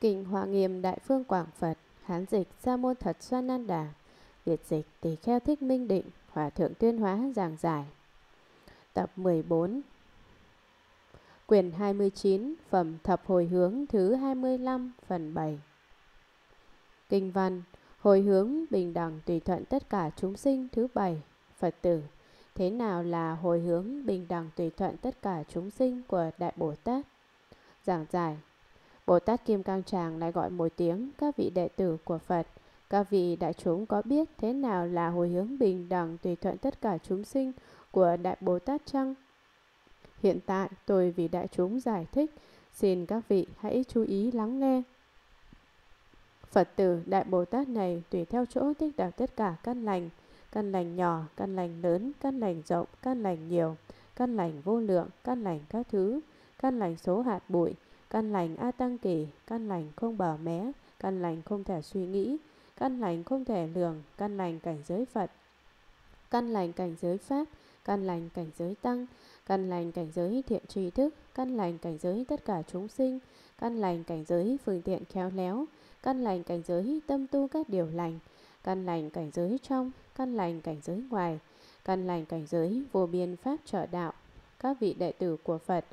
Kinh Hoa Nghiêm Đại Phương Quảng Phật, Hán dịch Sa môn thật Xoan Nan Đà, Việt dịch Tỳ Kheo Thích Minh Định, Hòa Thượng Tuyên Hóa giảng giải. Tập 14 Quyền 29 Phẩm Thập Hồi Hướng thứ 25 Phần 7 Kinh văn, Hồi hướng bình đẳng tùy thuận tất cả chúng sinh thứ bảy, Phật tử. Thế nào là hồi hướng bình đẳng tùy thuận tất cả chúng sinh của Đại Bồ Tát? Giảng giải. Bồ Tát Kim Cang Tràng lại gọi một tiếng các vị đệ tử của Phật. Các vị đại chúng có biết thế nào là hồi hướng bình đẳng tùy thuận tất cả chúng sinh của Đại Bồ Tát chăng? Hiện tại tôi vì đại chúng giải thích, xin các vị hãy chú ý lắng nghe. Phật tử Đại Bồ Tát này tùy theo chỗ tích đạt tất cả căn lành, căn lành nhỏ, căn lành lớn, căn lành rộng, căn lành nhiều, căn lành vô lượng, căn lành các thứ, căn lành số hạt bụi, căn lành A Tăng Kỳ, căn lành không bờ mé, căn lành không thể suy nghĩ, căn lành không thể lường, căn lành cảnh giới Phật, căn lành cảnh giới Pháp, căn lành cảnh giới Tăng, căn lành cảnh giới thiện tri thức, căn lành cảnh giới tất cả chúng sinh, căn lành cảnh giới phương tiện khéo léo, căn lành cảnh giới tâm tu các điều lành, căn lành cảnh giới trong, căn lành cảnh giới ngoài, căn lành cảnh giới vô biên pháp trợ đạo. Các vị đệ tử của Phật,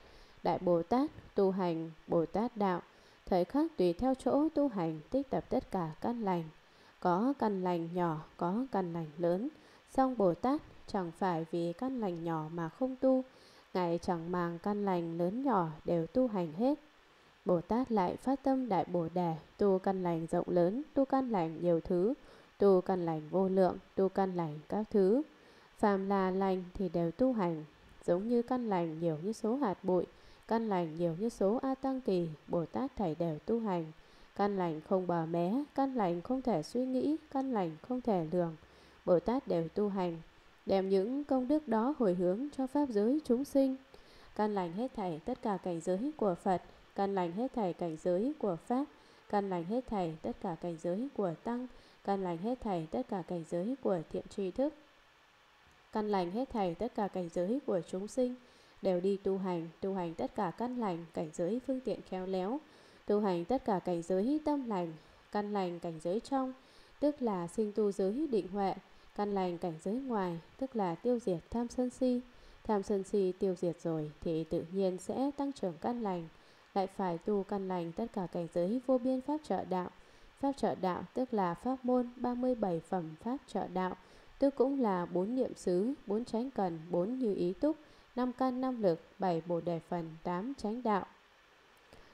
Đại Bồ Tát tu hành Bồ Tát đạo, thời khắc tùy theo chỗ tu hành tích tập tất cả căn lành. Có căn lành nhỏ, có căn lành lớn. Song Bồ Tát chẳng phải vì căn lành nhỏ mà không tu, Ngài chẳng màng căn lành lớn nhỏ đều tu hành hết. Bồ Tát lại phát tâm Đại Bồ Đề, tu căn lành rộng lớn, tu căn lành nhiều thứ, tu căn lành vô lượng, tu căn lành các thứ. Phàm là lành thì đều tu hành, giống như căn lành nhiều như số hạt bụi, Căn lành nhiều như số A Tăng Kỳ, Bồ Tát thảy đều tu hành. Căn lành không bờ mé, căn lành không thể suy nghĩ, căn lành không thể lường. Bồ Tát đều tu hành, đem những công đức đó hồi hướng cho Pháp giới chúng sinh. Căn lành hết thảy tất cả cảnh giới của Phật, căn lành hết thảy cảnh giới của Pháp, căn lành hết thảy tất cả cảnh giới của Tăng, căn lành hết thảy tất cả cảnh giới của thiện tri thức. Căn lành hết thảy tất cả cảnh giới của chúng sinh, đều đi tu hành, tu hành tất cả căn lành, cảnh giới phương tiện khéo léo, tu hành tất cả cảnh giới tâm lành, căn lành cảnh giới trong, tức là sinh tu giới định huệ, căn lành cảnh giới ngoài, tức là tiêu diệt tham sân si. Tham sân si tiêu diệt rồi thì tự nhiên sẽ tăng trưởng căn lành, lại phải tu căn lành tất cả cảnh giới vô biên pháp trợ đạo. Pháp trợ đạo tức là pháp môn 37 phẩm pháp trợ đạo, tức cũng là bốn niệm xứ, bốn tránh cần, bốn như ý túc, năm căn năm lực, bảy bồ đề phần, tám chánh đạo.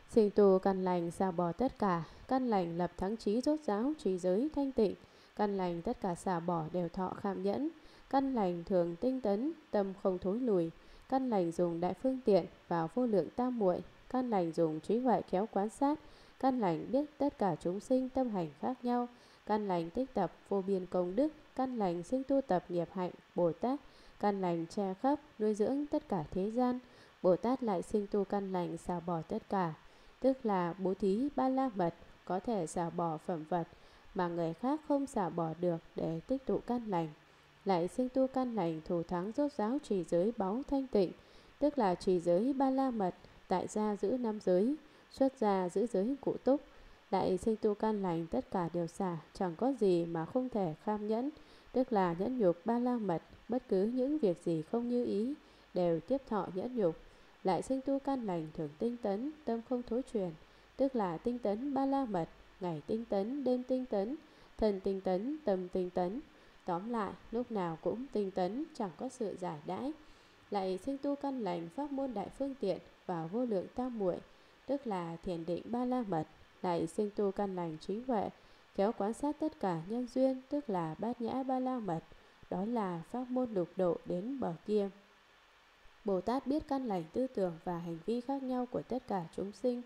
Sinh tu căn lành xào bỏ tất cả, căn lành lập thắng trí rốt giáo, trí giới thanh tịnh, căn lành tất cả xả bỏ đều thọ kham nhẫn, căn lành thường tinh tấn, tâm không thối lùi, căn lành dùng đại phương tiện vào vô lượng tam muội, căn lành dùng trí huệ khéo quan sát, căn lành biết tất cả chúng sinh tâm hành khác nhau, căn lành tích tập vô biên công đức, căn lành sinh tu tập nghiệp hạnh, Bồ Tát, căn lành che khắp, nuôi dưỡng tất cả thế gian. Bồ Tát lại sinh tu căn lành xả bỏ tất cả, tức là bố thí ba la mật, có thể xả bỏ phẩm vật mà người khác không xả bỏ được để tích tụ căn lành. Lại sinh tu căn lành thủ thắng rốt giáo trì giới báu thanh tịnh, tức là trì giới ba la mật, tại gia giữ năm giới, xuất gia giữ giới cụ túc. Đại sinh tu căn lành tất cả đều xả, chẳng có gì mà không thể kham nhẫn, tức là nhẫn nhục ba la mật, bất cứ những việc gì không như ý đều tiếp thọ nhẫn nhục, lại sinh tu căn lành thường tinh tấn, tâm không thối truyền, tức là tinh tấn ba la mật, ngày tinh tấn, đêm tinh tấn, thần tinh tấn, tâm tinh tấn. Tóm lại, lúc nào cũng tinh tấn, chẳng có sự giải đãi. Lại sinh tu căn lành pháp môn đại phương tiện và vô lượng tam muội, tức là thiền định ba la mật, lại sinh tu căn lành trí huệ, kéo quan sát tất cả nhân duyên, tức là bát nhã ba la mật, đó là pháp môn lục độ đến bờ kia. Bồ Tát biết căn lành tư tưởng và hành vi khác nhau của tất cả chúng sinh.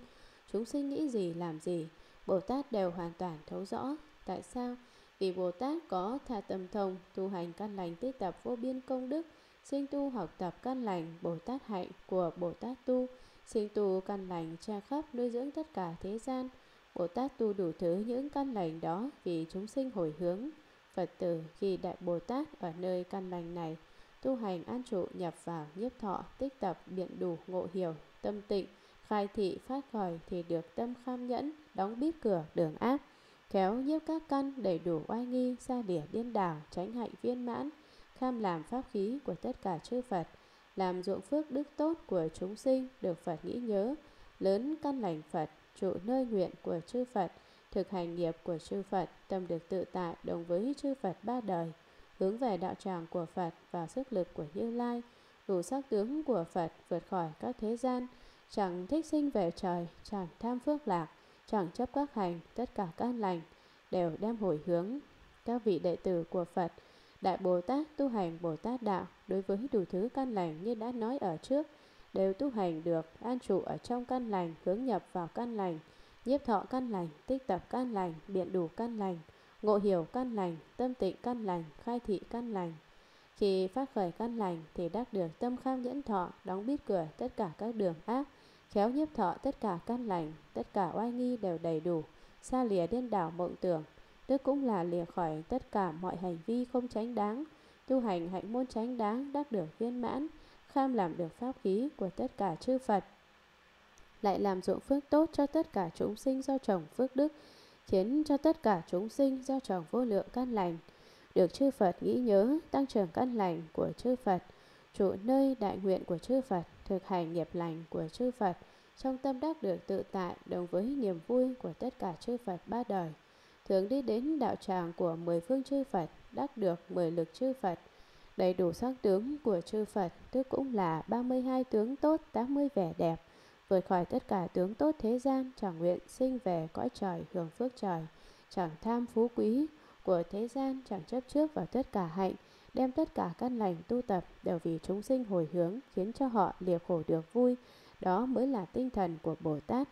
Chúng sinh nghĩ gì làm gì, Bồ Tát đều hoàn toàn thấu rõ. Tại sao? Vì Bồ Tát có tha tâm thông, tu hành căn lành tích tập vô biên công đức, sinh tu học tập căn lành Bồ Tát hạnh của Bồ Tát tu, sinh tu căn lành tra khắp nuôi dưỡng tất cả thế gian. Bồ Tát tu đủ thứ những căn lành đó vì chúng sinh hồi hướng. Phật tử khi Đại Bồ Tát ở nơi căn lành này, tu hành an trụ nhập vào nhiếp thọ, tích tập biện đủ ngộ hiểu, tâm tịnh, Khai thị phát khỏi thì được tâm kham nhẫn, đóng bít cửa đường ác, khéo nhiếp các căn đầy đủ oai nghi, xa đỉa điên đảo, tránh hạnh viên mãn, kham làm pháp khí của tất cả chư Phật, làm ruộng phước đức tốt của chúng sinh được Phật nghĩ nhớ, lớn căn lành Phật, trụ nơi nguyện của chư Phật, thực hành nghiệp của chư Phật, tâm được tự tại đồng với chư Phật ba đời, hướng về đạo tràng của Phật và sức lực của Như Lai, đủ sắc tướng của Phật vượt khỏi các thế gian, chẳng thích sinh về trời, chẳng tham phước lạc, chẳng chấp các hành, tất cả các lành, đều đem hồi hướng. Các vị đệ tử của Phật, Đại Bồ Tát tu hành Bồ Tát Đạo đối với đủ thứ căn lành như đã nói ở trước, đều tu hành được, an trụ ở trong căn lành, hướng nhập vào căn lành, nhiếp thọ căn lành, tích tập căn lành, biện đủ căn lành, ngộ hiểu căn lành, tâm tịnh căn lành, khai thị căn lành. Khi phát khởi căn lành thì đắc được tâm kham nhẫn thọ, đóng bít cửa tất cả các đường ác, khéo nhiếp thọ tất cả căn lành, tất cả oai nghi đều đầy đủ, xa lìa điên đảo mộng tưởng, tức cũng là lìa khỏi tất cả mọi hành vi không tránh đáng, tu hành hạnh môn tránh đáng đắc được viên mãn, kham làm được pháp khí của tất cả chư Phật. Lại làm dụng phước tốt cho tất cả chúng sinh do chồng phước đức, khiến cho tất cả chúng sinh do chồng vô lượng căn lành, được chư Phật nghĩ nhớ, tăng trưởng căn lành của chư Phật, trụ nơi đại nguyện của chư Phật, thực hành nghiệp lành của chư Phật, trong tâm đắc được tự tại đồng với niềm vui của tất cả chư Phật ba đời. Thường đi đến đạo tràng của mười phương chư Phật, đắc được mười lực chư Phật, đầy đủ sắc tướng của chư Phật, tức cũng là 32 tướng tốt, 80 vẻ đẹp, vượt khỏi tất cả tướng tốt thế gian, chẳng nguyện sinh về cõi trời hưởng phước trời, chẳng tham phú quý của thế gian, chẳng chấp trước vào tất cả hạnh, đem tất cả căn lành tu tập đều vì chúng sinh hồi hướng, khiến cho họ liệp khổ được vui, đó mới là tinh thần của Bồ Tát.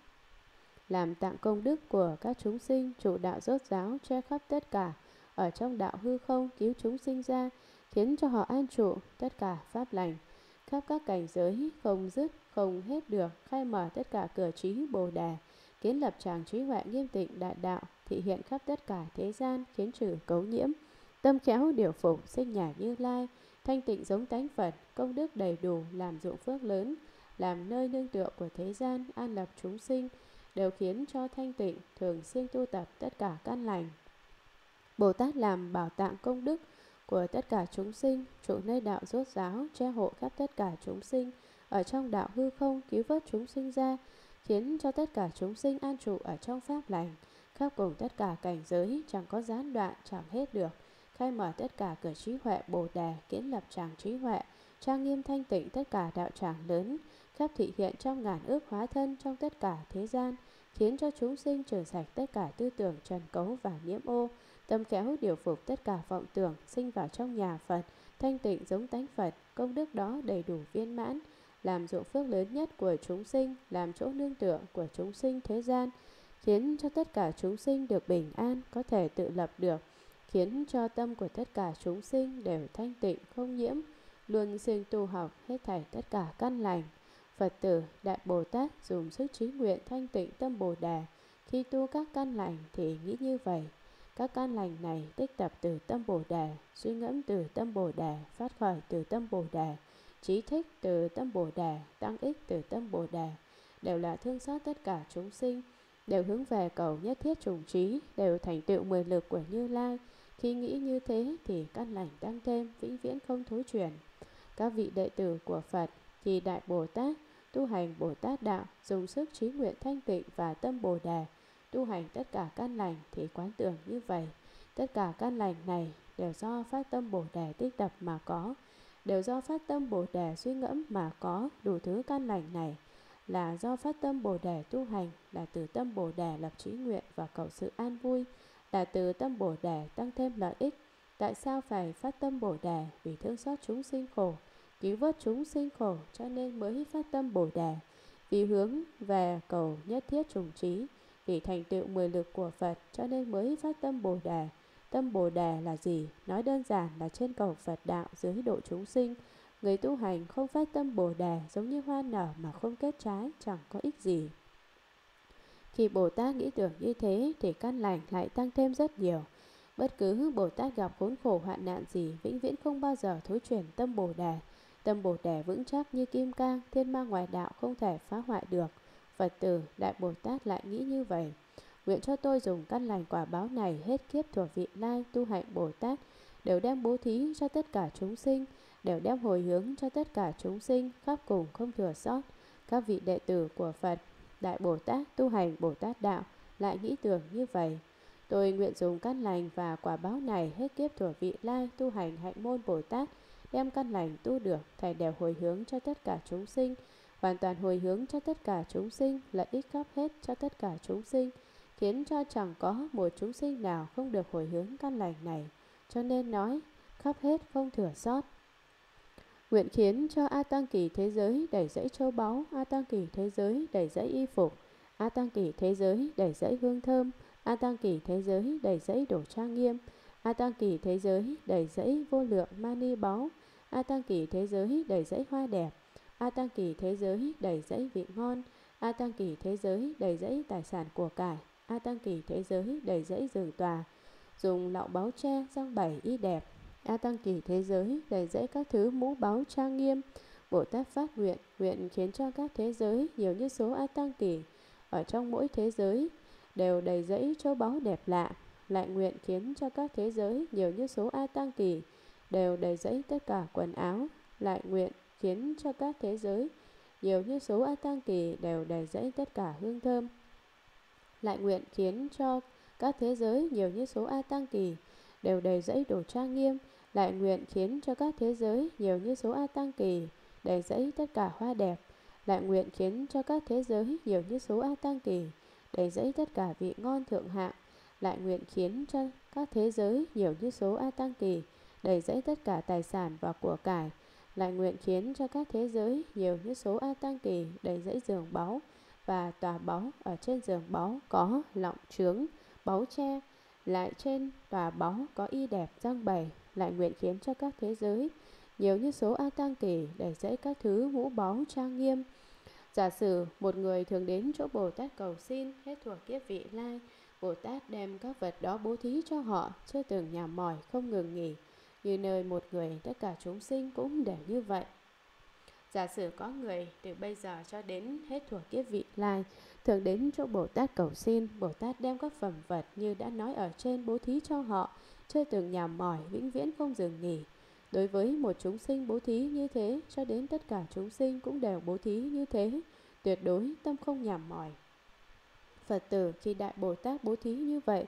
Làm tặng công đức của các chúng sinh, chủ đạo rốt giáo che khắp tất cả, ở trong đạo hư không cứu chúng sinh ra, khiến cho họ an trụ tất cả pháp lành, khắp các cảnh giới không dứt, không hết được, khai mở tất cả cửa trí Bồ Đề, kiến lập tràng trí huệ nghiêm tịnh đại đạo, thị hiện khắp tất cả thế gian, khiến trừ cấu nhiễm, tâm khéo điều phục, sinh nhà như lai, thanh tịnh giống tánh Phật, công đức đầy đủ, làm dụng phước lớn, làm nơi nương tựa của thế gian, an lập chúng sinh, đều khiến cho thanh tịnh, thường xuyên tu tập tất cả căn lành. Bồ Tát làm bảo tạng công đức của tất cả chúng sinh, trụ nơi đạo rốt giáo, che hộ khắp tất cả chúng sinh, ở trong đạo hư không cứu vớt chúng sinh ra, khiến cho tất cả chúng sinh an trụ ở trong pháp lành, khắp cùng tất cả cảnh giới chẳng có gián đoạn chẳng hết được, khai mở tất cả cửa trí huệ bồ đề, kiến lập tràng trí huệ, trang nghiêm thanh tịnh tất cả đạo tràng lớn, khắp thị hiện trong ngàn ước hóa thân trong tất cả thế gian, khiến cho chúng sinh trừ sạch tất cả tư tưởng trần cấu và nhiễm ô, tâm khéo điều phục tất cả vọng tưởng sinh vào trong nhà Phật, thanh tịnh giống tánh Phật, công đức đó đầy đủ viên mãn, làm dụng phước lớn nhất của chúng sinh, làm chỗ nương tựa của chúng sinh thế gian, khiến cho tất cả chúng sinh được bình an, có thể tự lập được, khiến cho tâm của tất cả chúng sinh đều thanh tịnh, không nhiễm, luôn siêng tu học hết thảy tất cả căn lành. Phật tử, Đại Bồ Tát dùng sức trí nguyện thanh tịnh tâm Bồ Đề, khi tu các căn lành thì nghĩ như vậy. Các căn lành này tích tập từ tâm Bồ Đề, suy ngẫm từ tâm Bồ Đề, phát khởi từ tâm Bồ Đề, trí thích từ tâm Bồ Đề, tăng ích từ tâm Bồ Đề, đều là thương xót tất cả chúng sinh, đều hướng về cầu nhất thiết trùng trí, đều thành tựu mười lực của Như Lai. Khi nghĩ như thế thì căn lành tăng thêm, vĩnh viễn không thối chuyển. Các vị đệ tử của Phật thì Đại Bồ Tát tu hành Bồ Tát Đạo, dùng sức trí nguyện thanh tịnh và tâm Bồ Đề, tu hành tất cả căn lành thì quán tưởng như vậy. Tất cả căn lành này đều do phát tâm Bồ Đề tích tập mà có, đều do phát tâm Bồ Đề suy ngẫm mà có đủ thứ căn lành này là do phát tâm Bồ Đề tu hành, là từ tâm Bồ Đề lập trí nguyện và cầu sự an vui, là từ tâm Bồ Đề tăng thêm lợi ích. Tại sao phải phát tâm Bồ Đề? Vì thương xót chúng sinh khổ, cứu vớt chúng sinh khổ cho nên mới phát tâm Bồ Đề. Vì hướng về cầu nhất thiết trùng trí, vì thành tựu mười lực của Phật cho nên mới phát tâm Bồ Đề. Tâm Bồ Đề là gì? Nói đơn giản là trên cầu Phật đạo dưới độ chúng sinh. Người tu hành không phát tâm Bồ Đề giống như hoa nở mà không kết trái, chẳng có ích gì. Khi Bồ Tát nghĩ tưởng như thế thì căn lành lại tăng thêm rất nhiều. Bất cứ Bồ Tát gặp khốn khổ hoạn nạn gì, vĩnh viễn không bao giờ thối chuyển tâm Bồ Đề. Tâm Bồ Đề vững chắc như kim cang, thiên ma ngoài đạo không thể phá hoại được. Phật tử Đại Bồ Tát lại nghĩ như vậy. Nguyện cho tôi dùng căn lành quả báo này hết kiếp thuộc vị lai tu hạnh Bồ Tát, đều đem bố thí cho tất cả chúng sinh, đều đem hồi hướng cho tất cả chúng sinh, khắp cùng không thừa sót. Các vị đệ tử của Phật, Đại Bồ Tát tu hành Bồ Tát Đạo lại nghĩ tưởng như vậy. Tôi nguyện dùng căn lành và quả báo này hết kiếp thuộc vị lai tu hành hạnh môn Bồ Tát, đem căn lành tu được, thầy đều hồi hướng cho tất cả chúng sinh, hoàn toàn hồi hướng cho tất cả chúng sinh, lợi ích khắp hết cho tất cả chúng sinh, khiến cho chẳng có một chúng sinh nào không được hồi hướng căn lành này. Cho nên nói, khắp hết không thừa sót. Nguyện khiến cho A Tăng Kỳ thế giới đầy rẫy châu báu, A Tăng Kỳ thế giới đầy rẫy y phục, A Tăng Kỳ thế giới đầy rẫy hương thơm, A Tăng Kỳ thế giới đầy rẫy đồ trang nghiêm, A Tăng Kỳ thế giới đầy rẫy vô lượng mani báu, A Tăng Kỳ thế giới đầy rẫy hoa đẹp, A Tăng Kỳ thế giới đầy rẫy vị ngon, A Tăng Kỳ thế giới đầy rẫy tài sản của cải, A Tăng Kỳ thế giới đầy dãy giường tòa, dùng lọ báo tre răng bảy y đẹp, A Tăng Kỳ thế giới đầy dãy các thứ mũ báo trang nghiêm. Bồ Tát phát nguyện, nguyện khiến cho các thế giới nhiều như số A Tăng Kỳ ở trong mỗi thế giới đều đầy dãy châu báu đẹp lạ. Lại nguyện khiến cho các thế giới nhiều như số A Tăng Kỳ đều đầy dãy tất cả quần áo. Lại nguyện khiến cho các thế giới nhiều như số A Tăng Kỳ đều đầy dãy tất cả hương thơm. Lại nguyện khiến cho các thế giới nhiều như số A Tăng Kỳ đều đầy dẫy đồ trang nghiêm lại nguyện khiến cho các thế giới nhiều như số A Tăng Kỳ, đầy dẫy tất cả hoa đẹp. Lại nguyện khiến cho các thế giới nhiều như số A Tăng Kỳ, đầy dẫy tất cả vị ngon thượng hạng. Lại nguyện khiến cho các thế giới nhiều như số A Tăng Kỳ, đầy dẫy tất cả tài sản và của cải. Lại nguyện khiến cho các thế giới nhiều như số A Tăng Kỳ, đầy dẫy giường báu và tòa báu ở trên giường báu có lọng trướng, báu tre. Lại trên tòa báu có y đẹp răng bày lại nguyện khiến cho các thế giới nhiều như số A Tăng Kỳ để dễ các thứ mũ báu trang nghiêm. Giả sử một người thường đến chỗ Bồ Tát cầu xin hết thuộc kiếp vị lai, Bồ Tát đem các vật đó bố thí cho họ, chưa từng nhà mỏi, không ngừng nghỉ. Như nơi một người, tất cả chúng sinh cũng đều như vậy. Giả sử có người từ bây giờ cho đến hết thuộc kiếp vị lai, thường đến chỗ Bồ Tát cầu xin, Bồ Tát đem các phẩm vật như đã nói ở trên bố thí cho họ, chơi từng nhà mỏi vĩnh viễn không dừng nghỉ. Đối với một chúng sinh bố thí như thế, cho đến tất cả chúng sinh cũng đều bố thí như thế, tuyệt đối tâm không nhàm mỏi. Phật tử khi Đại Bồ Tát bố thí như vậy,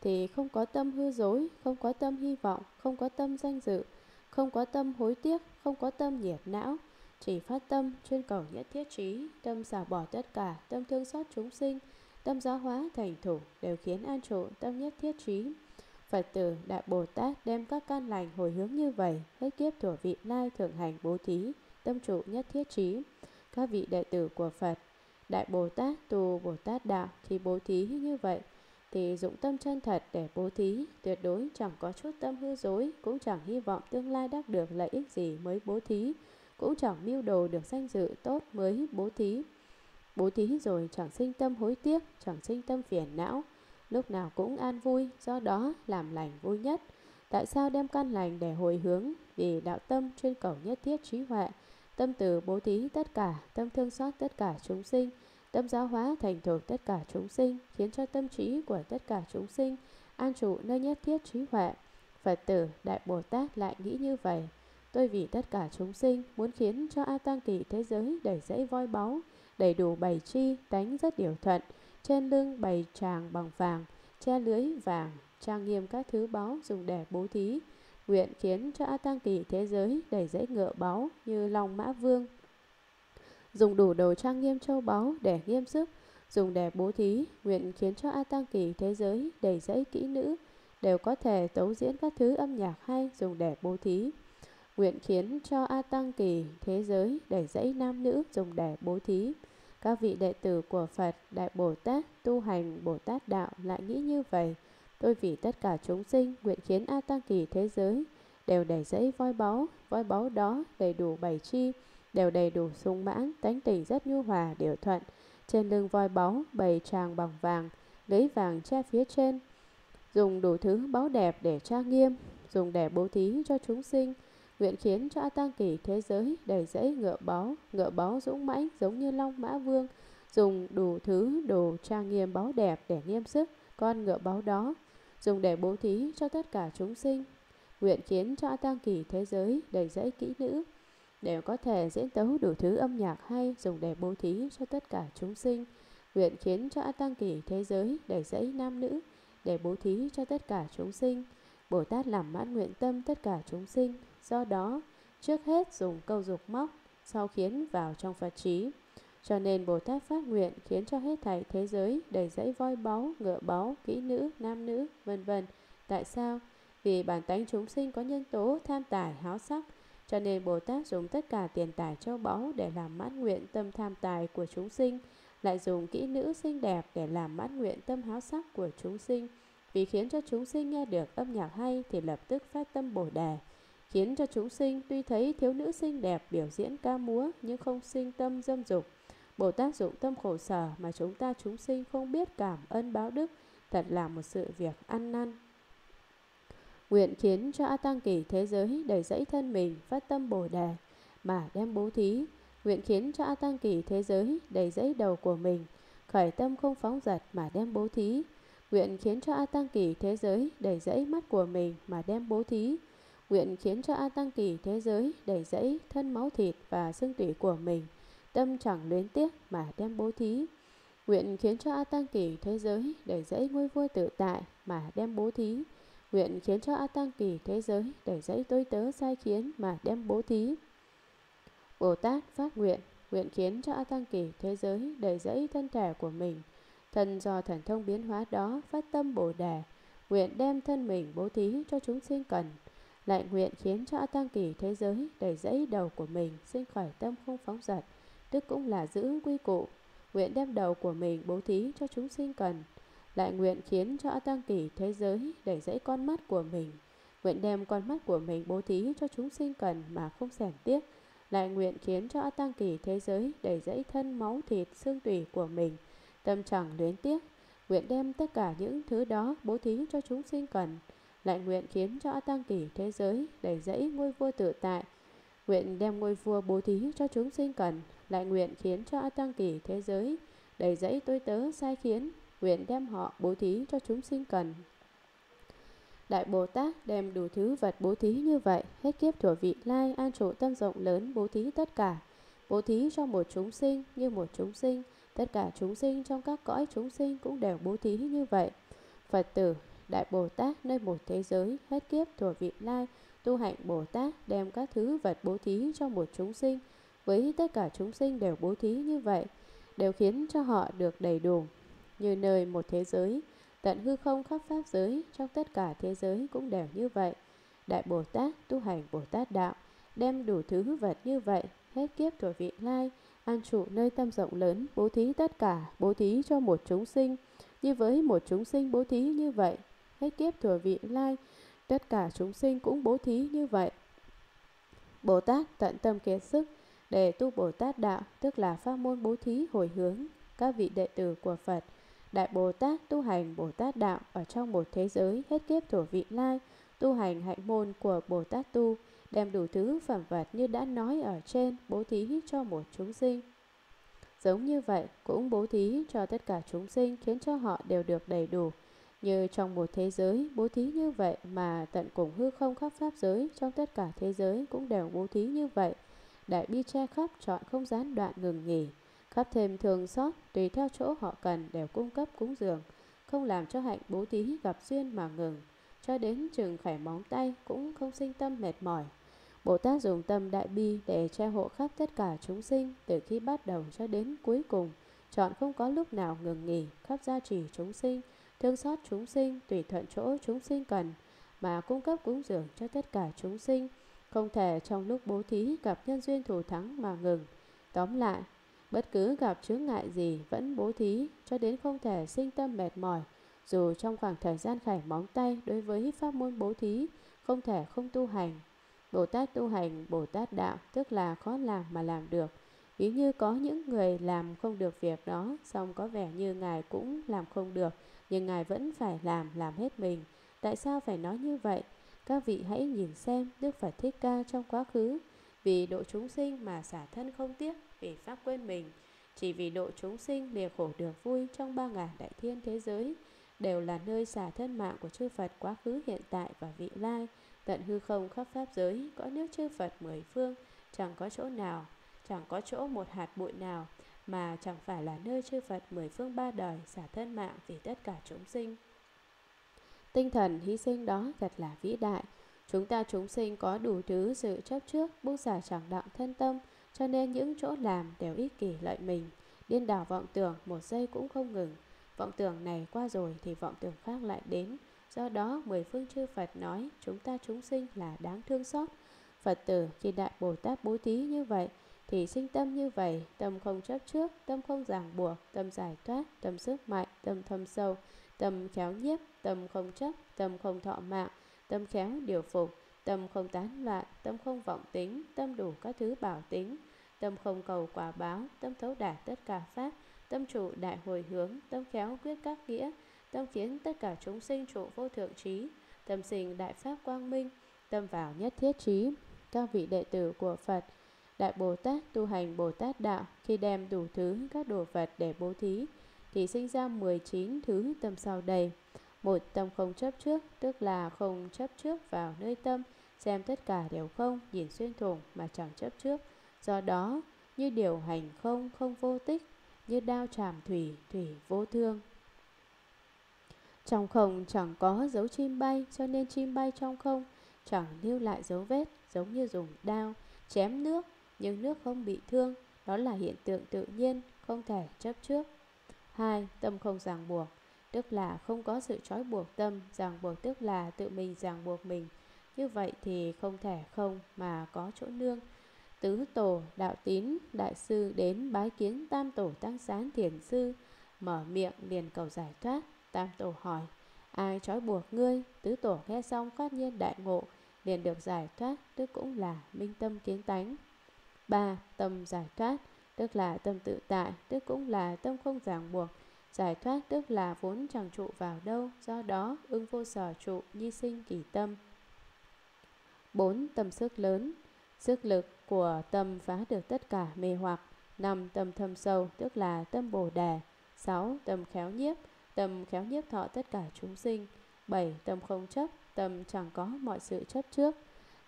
thì không có tâm hư dối, không có tâm hy vọng, không có tâm danh dự, không có tâm hối tiếc, không có tâm nhiệt não, chỉ phát tâm chuyên cầu nhất thiết trí, tâm xả bỏ tất cả, tâm thương xót chúng sinh, tâm giáo hóa thành thủ đều khiến an trụ tâm nhất thiết trí. Phật tử Đại Bồ Tát đem các căn lành hồi hướng như vậy, hết kiếp thủa vị lai thượng hành bố thí, tâm trụ nhất thiết trí. Các vị đệ tử của Phật, Đại Bồ Tát tu Bồ Tát Đạo thì bố thí như vậy, thì dụng tâm chân thật để bố thí, tuyệt đối chẳng có chút tâm hư dối, cũng chẳng hy vọng tương lai đắc được lợi ích gì mới bố thí, cũng chẳng mưu đồ được danh dự tốt mới bố thí. Bố thí rồi chẳng sinh tâm hối tiếc, chẳng sinh tâm phiền não, lúc nào cũng an vui, do đó làm lành vui nhất. Tại sao đem căn lành để hồi hướng? Vì đạo tâm chuyên cầu nhất thiết trí huệ, tâm từ bố thí tất cả, tâm thương xót tất cả chúng sinh, tâm giáo hóa thành thục tất cả chúng sinh, khiến cho tâm trí của tất cả chúng sinh an trụ nơi nhất thiết trí huệ. Phật tử Đại Bồ Tát lại nghĩ như vậy. Tôi vì tất cả chúng sinh muốn khiến cho A Tăng Kỳ thế giới đầy dẫy voi báu, đầy đủ bày chi, tánh rất điều thuận, trên lưng bày tràng bằng vàng, che lưới vàng, trang nghiêm các thứ báu dùng để bố thí. Nguyện khiến cho A Tăng Kỳ thế giới đầy dãy ngựa báu như Long Mã Vương. Dùng đủ đồ trang nghiêm châu báu để nghiêm sức, dùng để bố thí. Nguyện khiến cho A Tăng Kỳ thế giới đầy dãy kỹ nữ, đều có thể tấu diễn các thứ âm nhạc hay dùng để bố thí. Nguyện khiến cho A Tăng Kỳ thế giới đầy dãy nam nữ dùng để bố thí. Các vị đệ tử của Phật, Đại Bồ Tát, tu hành Bồ Tát Đạo lại nghĩ như vậy. Tôi vì tất cả chúng sinh nguyện khiến A Tăng Kỳ thế giới đều đầy dẫy voi báu, voi báu đó đầy đủ bảy chi, đều đầy đủ sung mãn, tánh tình rất nhu hòa, điều thuận. Trên lưng voi báu bầy tràng bằng vàng, lấy vàng che phía trên, dùng đủ thứ báu đẹp để tra nghiêm, dùng để bố thí cho chúng sinh, Nguyện khiến cho A Tăng Kỳ thế giới đầy rẫy ngựa báu, ngựa báu dũng mãnh giống như Long Mã Vương, dùng đủ thứ đồ trang nghiêm báu đẹp để nghiêm sức con ngựa báu đó, dùng để bố thí cho tất cả chúng sinh. Nguyện khiến cho A Tăng Kỳ thế giới đầy rẫy kỹ nữ, đều có thể diễn tấu đủ thứ âm nhạc hay dùng để bố thí cho tất cả chúng sinh. Nguyện khiến cho A Tăng Kỳ thế giới đầy rẫy nam nữ, để bố thí cho tất cả chúng sinh. Bồ Tát làm mãn nguyện tâm tất cả chúng sinh, do đó trước hết dùng câu dục móc, sau khiến vào trong Phật trí. Cho nên Bồ Tát phát nguyện khiến cho hết thảy thế giới đầy dẫy voi báu, ngựa báu, kỹ nữ, nam nữ, vân vân. Tại sao? Vì bản tánh chúng sinh có nhân tố tham tài, háo sắc, cho nên Bồ Tát dùng tất cả tiền tài châu báu để làm mãn nguyện tâm tham tài của chúng sinh, lại dùng kỹ nữ xinh đẹp để làm mãn nguyện tâm háo sắc của chúng sinh. Vì khiến cho chúng sinh nghe được âm nhạc hay thì lập tức phát tâm Bồ Đề, khiến cho chúng sinh tuy thấy thiếu nữ xinh đẹp biểu diễn ca múa nhưng không sinh tâm dâm dục. Bồ Tát dụng tâm khổ sở mà chúng ta chúng sinh không biết cảm ơn báo đức, thật là một sự việc ăn năn. Nguyện khiến cho A Tăng Kỳ thế giới đầy dẫy thân mình phát tâm Bồ Đề mà đem bố thí. Nguyện khiến cho A Tăng Kỳ thế giới đầy dẫy đầu của mình khởi tâm không phóng dật mà đem bố thí. Nguyện khiến cho A Tăng Kỳ thế giới đầy dẫy mắt của mình mà đem bố thí. Nguyện khiến cho A Tăng Kỳ thế giới đầy dẫy thân máu thịt và xương tủy của mình, tâm chẳng luyến tiếc mà đem bố thí. Nguyện khiến cho A Tăng Kỳ thế giới đầy dẫy ngôi vua tự tại mà đem bố thí. Nguyện khiến cho A Tăng Kỳ thế giới đầy dẫy tôi tớ sai khiến mà đem bố thí. Bồ Tát phát nguyện, nguyện khiến cho A Tăng Kỳ thế giới đầy dẫy thân thể của mình, thân do thần thông biến hóa đó phát tâm Bồ Đề, nguyện đem thân mình bố thí cho chúng sinh cần, lại nguyện khiến cho A Tăng Kỳ thế giới đầy dẫy đầu của mình sinh khỏi tâm không phóng dật, tức cũng là giữ quy cụ, nguyện đem đầu của mình bố thí cho chúng sinh cần, lại nguyện khiến cho A Tăng Kỳ thế giới đầy dẫy con mắt của mình, nguyện đem con mắt của mình bố thí cho chúng sinh cần mà không xẻn tiếc, lại nguyện khiến cho A Tăng Kỳ thế giới đầy dẫy thân máu thịt xương tủy của mình, tâm chẳng luyến tiếc, nguyện đem tất cả những thứ đó bố thí cho chúng sinh cần, lại nguyện khiến cho A Tăng Kỳ thế giới đầy dẫy ngôi vua tự tại, nguyện đem ngôi vua bố thí cho chúng sinh cần, lại nguyện khiến cho A Tăng Kỳ thế giới đầy dẫy tôi tớ sai khiến, nguyện đem họ bố thí cho chúng sinh cần. Đại Bồ Tát đem đủ thứ vật bố thí như vậy, hết kiếp thuở vị lai an trụ tâm rộng lớn bố thí tất cả, bố thí cho một chúng sinh như một chúng sinh, tất cả chúng sinh trong các cõi chúng sinh cũng đều bố thí như vậy. Phật tử, Đại Bồ Tát nơi một thế giới, hết kiếp thuở vị lai, tu hạnh Bồ Tát đem các thứ vật bố thí cho một chúng sinh, với tất cả chúng sinh đều bố thí như vậy, đều khiến cho họ được đầy đủ. Như nơi một thế giới, tận hư không khắp pháp giới, trong tất cả thế giới cũng đều như vậy. Đại Bồ Tát tu hành Bồ Tát đạo, đem đủ thứ vật như vậy, hết kiếp tuổi vị lai, an trụ nơi tâm rộng lớn, bố thí tất cả, bố thí cho một chúng sinh, như với một chúng sinh bố thí như vậy, hết kiếp thừa vị lai, tất cả chúng sinh cũng bố thí như vậy. Bồ Tát tận tâm kiệt sức để tu Bồ Tát đạo, tức là pháp môn bố thí hồi hướng các vị đệ tử của Phật. Đại Bồ Tát tu hành Bồ Tát đạo ở trong một thế giới hết kiếp thổ vị lai, tu hành hạnh môn của Bồ Tát tu, đem đủ thứ phẩm vật như đã nói ở trên bố thí cho một chúng sinh. Giống như vậy, cũng bố thí cho tất cả chúng sinh khiến cho họ đều được đầy đủ. Như trong một thế giới, bố thí như vậy mà tận cùng hư không khắp pháp giới, trong tất cả thế giới cũng đều bố thí như vậy. Đại bi che khắp chọn không gián đoạn ngừng nghỉ, khắp thêm thường xót tùy theo chỗ họ cần đều cung cấp cúng dường, không làm cho hạnh bố thí gặp duyên mà ngừng, cho đến chừng khải móng tay cũng không sinh tâm mệt mỏi. Bồ Tát dùng tâm đại bi để che hộ khắp tất cả chúng sinh từ khi bắt đầu cho đến cuối cùng, chọn không có lúc nào ngừng nghỉ, khắp gia trì chúng sinh, thương xót chúng sinh, tùy thuận chỗ chúng sinh cần, mà cung cấp cúng dường cho tất cả chúng sinh, không thể trong lúc bố thí gặp nhân duyên thù thắng mà ngừng. Tóm lại, bất cứ gặp chướng ngại gì vẫn bố thí cho đến không thể sinh tâm mệt mỏi, dù trong khoảng thời gian khải móng tay đối với pháp môn bố thí, không thể không tu hành. Bồ Tát tu hành Bồ Tát đạo tức là khó làm mà làm được. Ví như có những người làm không được việc đó, xong có vẻ như Ngài cũng làm không được, nhưng Ngài vẫn phải làm, làm hết mình. Tại sao phải nói như vậy? Các vị hãy nhìn xem Đức Phật Thích Ca trong quá khứ, vì độ chúng sinh mà xả thân không tiếc, vì Pháp quên mình. chỉ vì độ chúng sinh lìa khổ được vui trong ba ngàn đại thiên thế giới, đều là nơi xả thân mạng của chư Phật quá khứ hiện tại và vị lai, tận hư không khắp pháp giới, có nước chư Phật mười phương, chẳng có chỗ nào, chẳng có chỗ một hạt bụi nào, mà chẳng phải là nơi chư Phật mười phương ba đời xả thân mạng vì tất cả chúng sinh. Tinh thần hy sinh đó thật là vĩ đại. Chúng ta chúng sinh có đủ thứ sự chấp trước, buông xả chẳng đặng thân tâm, cho nên những chỗ làm đều ích kỷ lợi mình. Điên đảo vọng tưởng một giây cũng không ngừng. Vọng tưởng này qua rồi thì vọng tưởng khác lại đến. Do đó mười phương chư Phật nói chúng ta chúng sinh là đáng thương xót. Phật tử khi Đại Bồ Tát bố thí như vậy thì sinh tâm như vậy, tâm không chấp trước, tâm không ràng buộc, tâm giải thoát, tâm sức mạnh, tâm thâm sâu, tâm khéo nhiếp, tâm không chấp, tâm không thọ mạng, tâm khéo điều phục, tâm không tán loạn, tâm không vọng tính, tâm đủ các thứ bảo tính, tâm không cầu quả báo, tâm thấu đạt tất cả pháp, tâm trụ đại hồi hướng, tâm khéo quyết các nghĩa, tâm khiến tất cả chúng sinh trụ vô thượng trí, tâm sinh đại pháp quang minh, tâm vào nhất thiết trí. Các vị đệ tử của Phật, Đại Bồ Tát tu hành Bồ Tát Đạo khi đem đủ thứ các đồ vật để bố thí, thì sinh ra 19 thứ tâm sau đây. Một tâm không chấp trước, tức là không chấp trước vào nơi tâm, xem tất cả đều không, nhìn xuyên thủng mà chẳng chấp trước. Do đó, như điều hành không, không vô tích, như đao chàm thủy, thủy vô thương. Trong không chẳng có dấu chim bay, cho nên chim bay trong không chẳng lưu lại dấu vết, giống như dùng đao chém nước, nhưng nước không bị thương, đó là hiện tượng tự nhiên, không thể chấp trước. 2. Tâm không ràng buộc, tức là không có sự trói buộc tâm, ràng buộc tức là tự mình ràng buộc mình. Như vậy thì không thể không mà có chỗ nương. Tứ tổ, đạo tín, đại sư đến bái kiến tam tổ tăng sán thiền sư, mở miệng liền cầu giải thoát. Tam tổ hỏi, ai trói buộc ngươi? Tứ tổ nghe xong phát nhiên đại ngộ, liền được giải thoát, tức cũng là minh tâm kiến tánh. 3. Tâm giải thoát, tức là tâm tự tại, tức cũng là tâm không ràng buộc. Giải thoát tức là vốn chẳng trụ vào đâu, do đó ưng vô sở trụ, nhi sinh kỳ tâm. 4. Tâm sức lớn, sức lực của tâm phá được tất cả mê hoặc. 5. Tâm thâm sâu, tức là tâm bồ đề. 6. Tâm khéo nhiếp, tâm khéo nhiếp thọ tất cả chúng sinh. 7. Tâm không chấp, tâm chẳng có mọi sự chấp trước.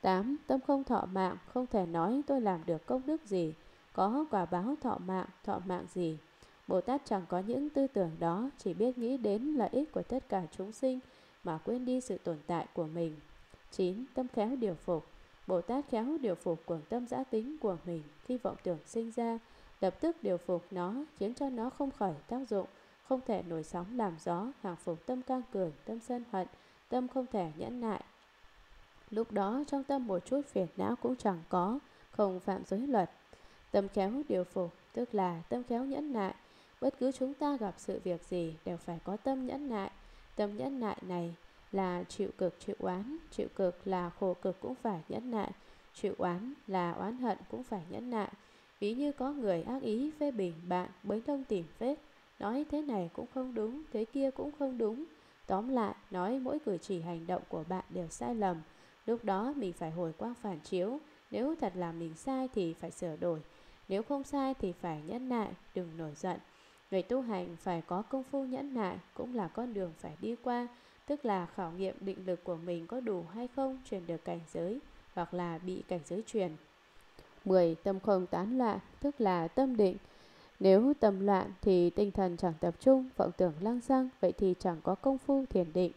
8. Tâm không thọ mạng, không thể nói tôi làm được công đức gì, có quả báo thọ mạng, thọ mạng gì. Bồ Tát chẳng có những tư tưởng đó, chỉ biết nghĩ đến lợi ích của tất cả chúng sinh mà quên đi sự tồn tại của mình. 9. Tâm khéo điều phục Bồ Tát khéo điều phục cuồng tâm giã tính của mình khi vọng tưởng sinh ra, lập tức điều phục nó, khiến cho nó không khởi tác dụng, không thể nổi sóng làm gió, hàng phục tâm căng cường, tâm sân hận, tâm không thể nhẫn nại. Lúc đó trong tâm một chút phiền não cũng chẳng có, không phạm giới luật. Tâm khéo điều phục, tức là tâm khéo nhẫn nại. Bất cứ chúng ta gặp sự việc gì đều phải có tâm nhẫn nại. Tâm nhẫn nại này là chịu cực chịu oán, chịu cực là khổ cực cũng phải nhẫn nại, chịu oán là oán hận cũng phải nhẫn nại. Ví như có người ác ý phê bình bạn bấy đông tìm vết, nói thế này cũng không đúng, thế kia cũng không đúng. Tóm lại, nói mỗi cử chỉ hành động của bạn đều sai lầm. Lúc đó mình phải hồi quang phản chiếu, nếu thật là mình sai thì phải sửa đổi, nếu không sai thì phải nhẫn nại, đừng nổi giận. Người tu hành phải có công phu nhẫn nại cũng là con đường phải đi qua, tức là khảo nghiệm định lực của mình có đủ hay không truyền được cảnh giới hoặc là bị cảnh giới truyền. 10. Tâm không tán loạn, tức là tâm định. Nếu tâm loạn thì tinh thần chẳng tập trung, vọng tưởng lăng xăng, vậy thì chẳng có công phu thiền định.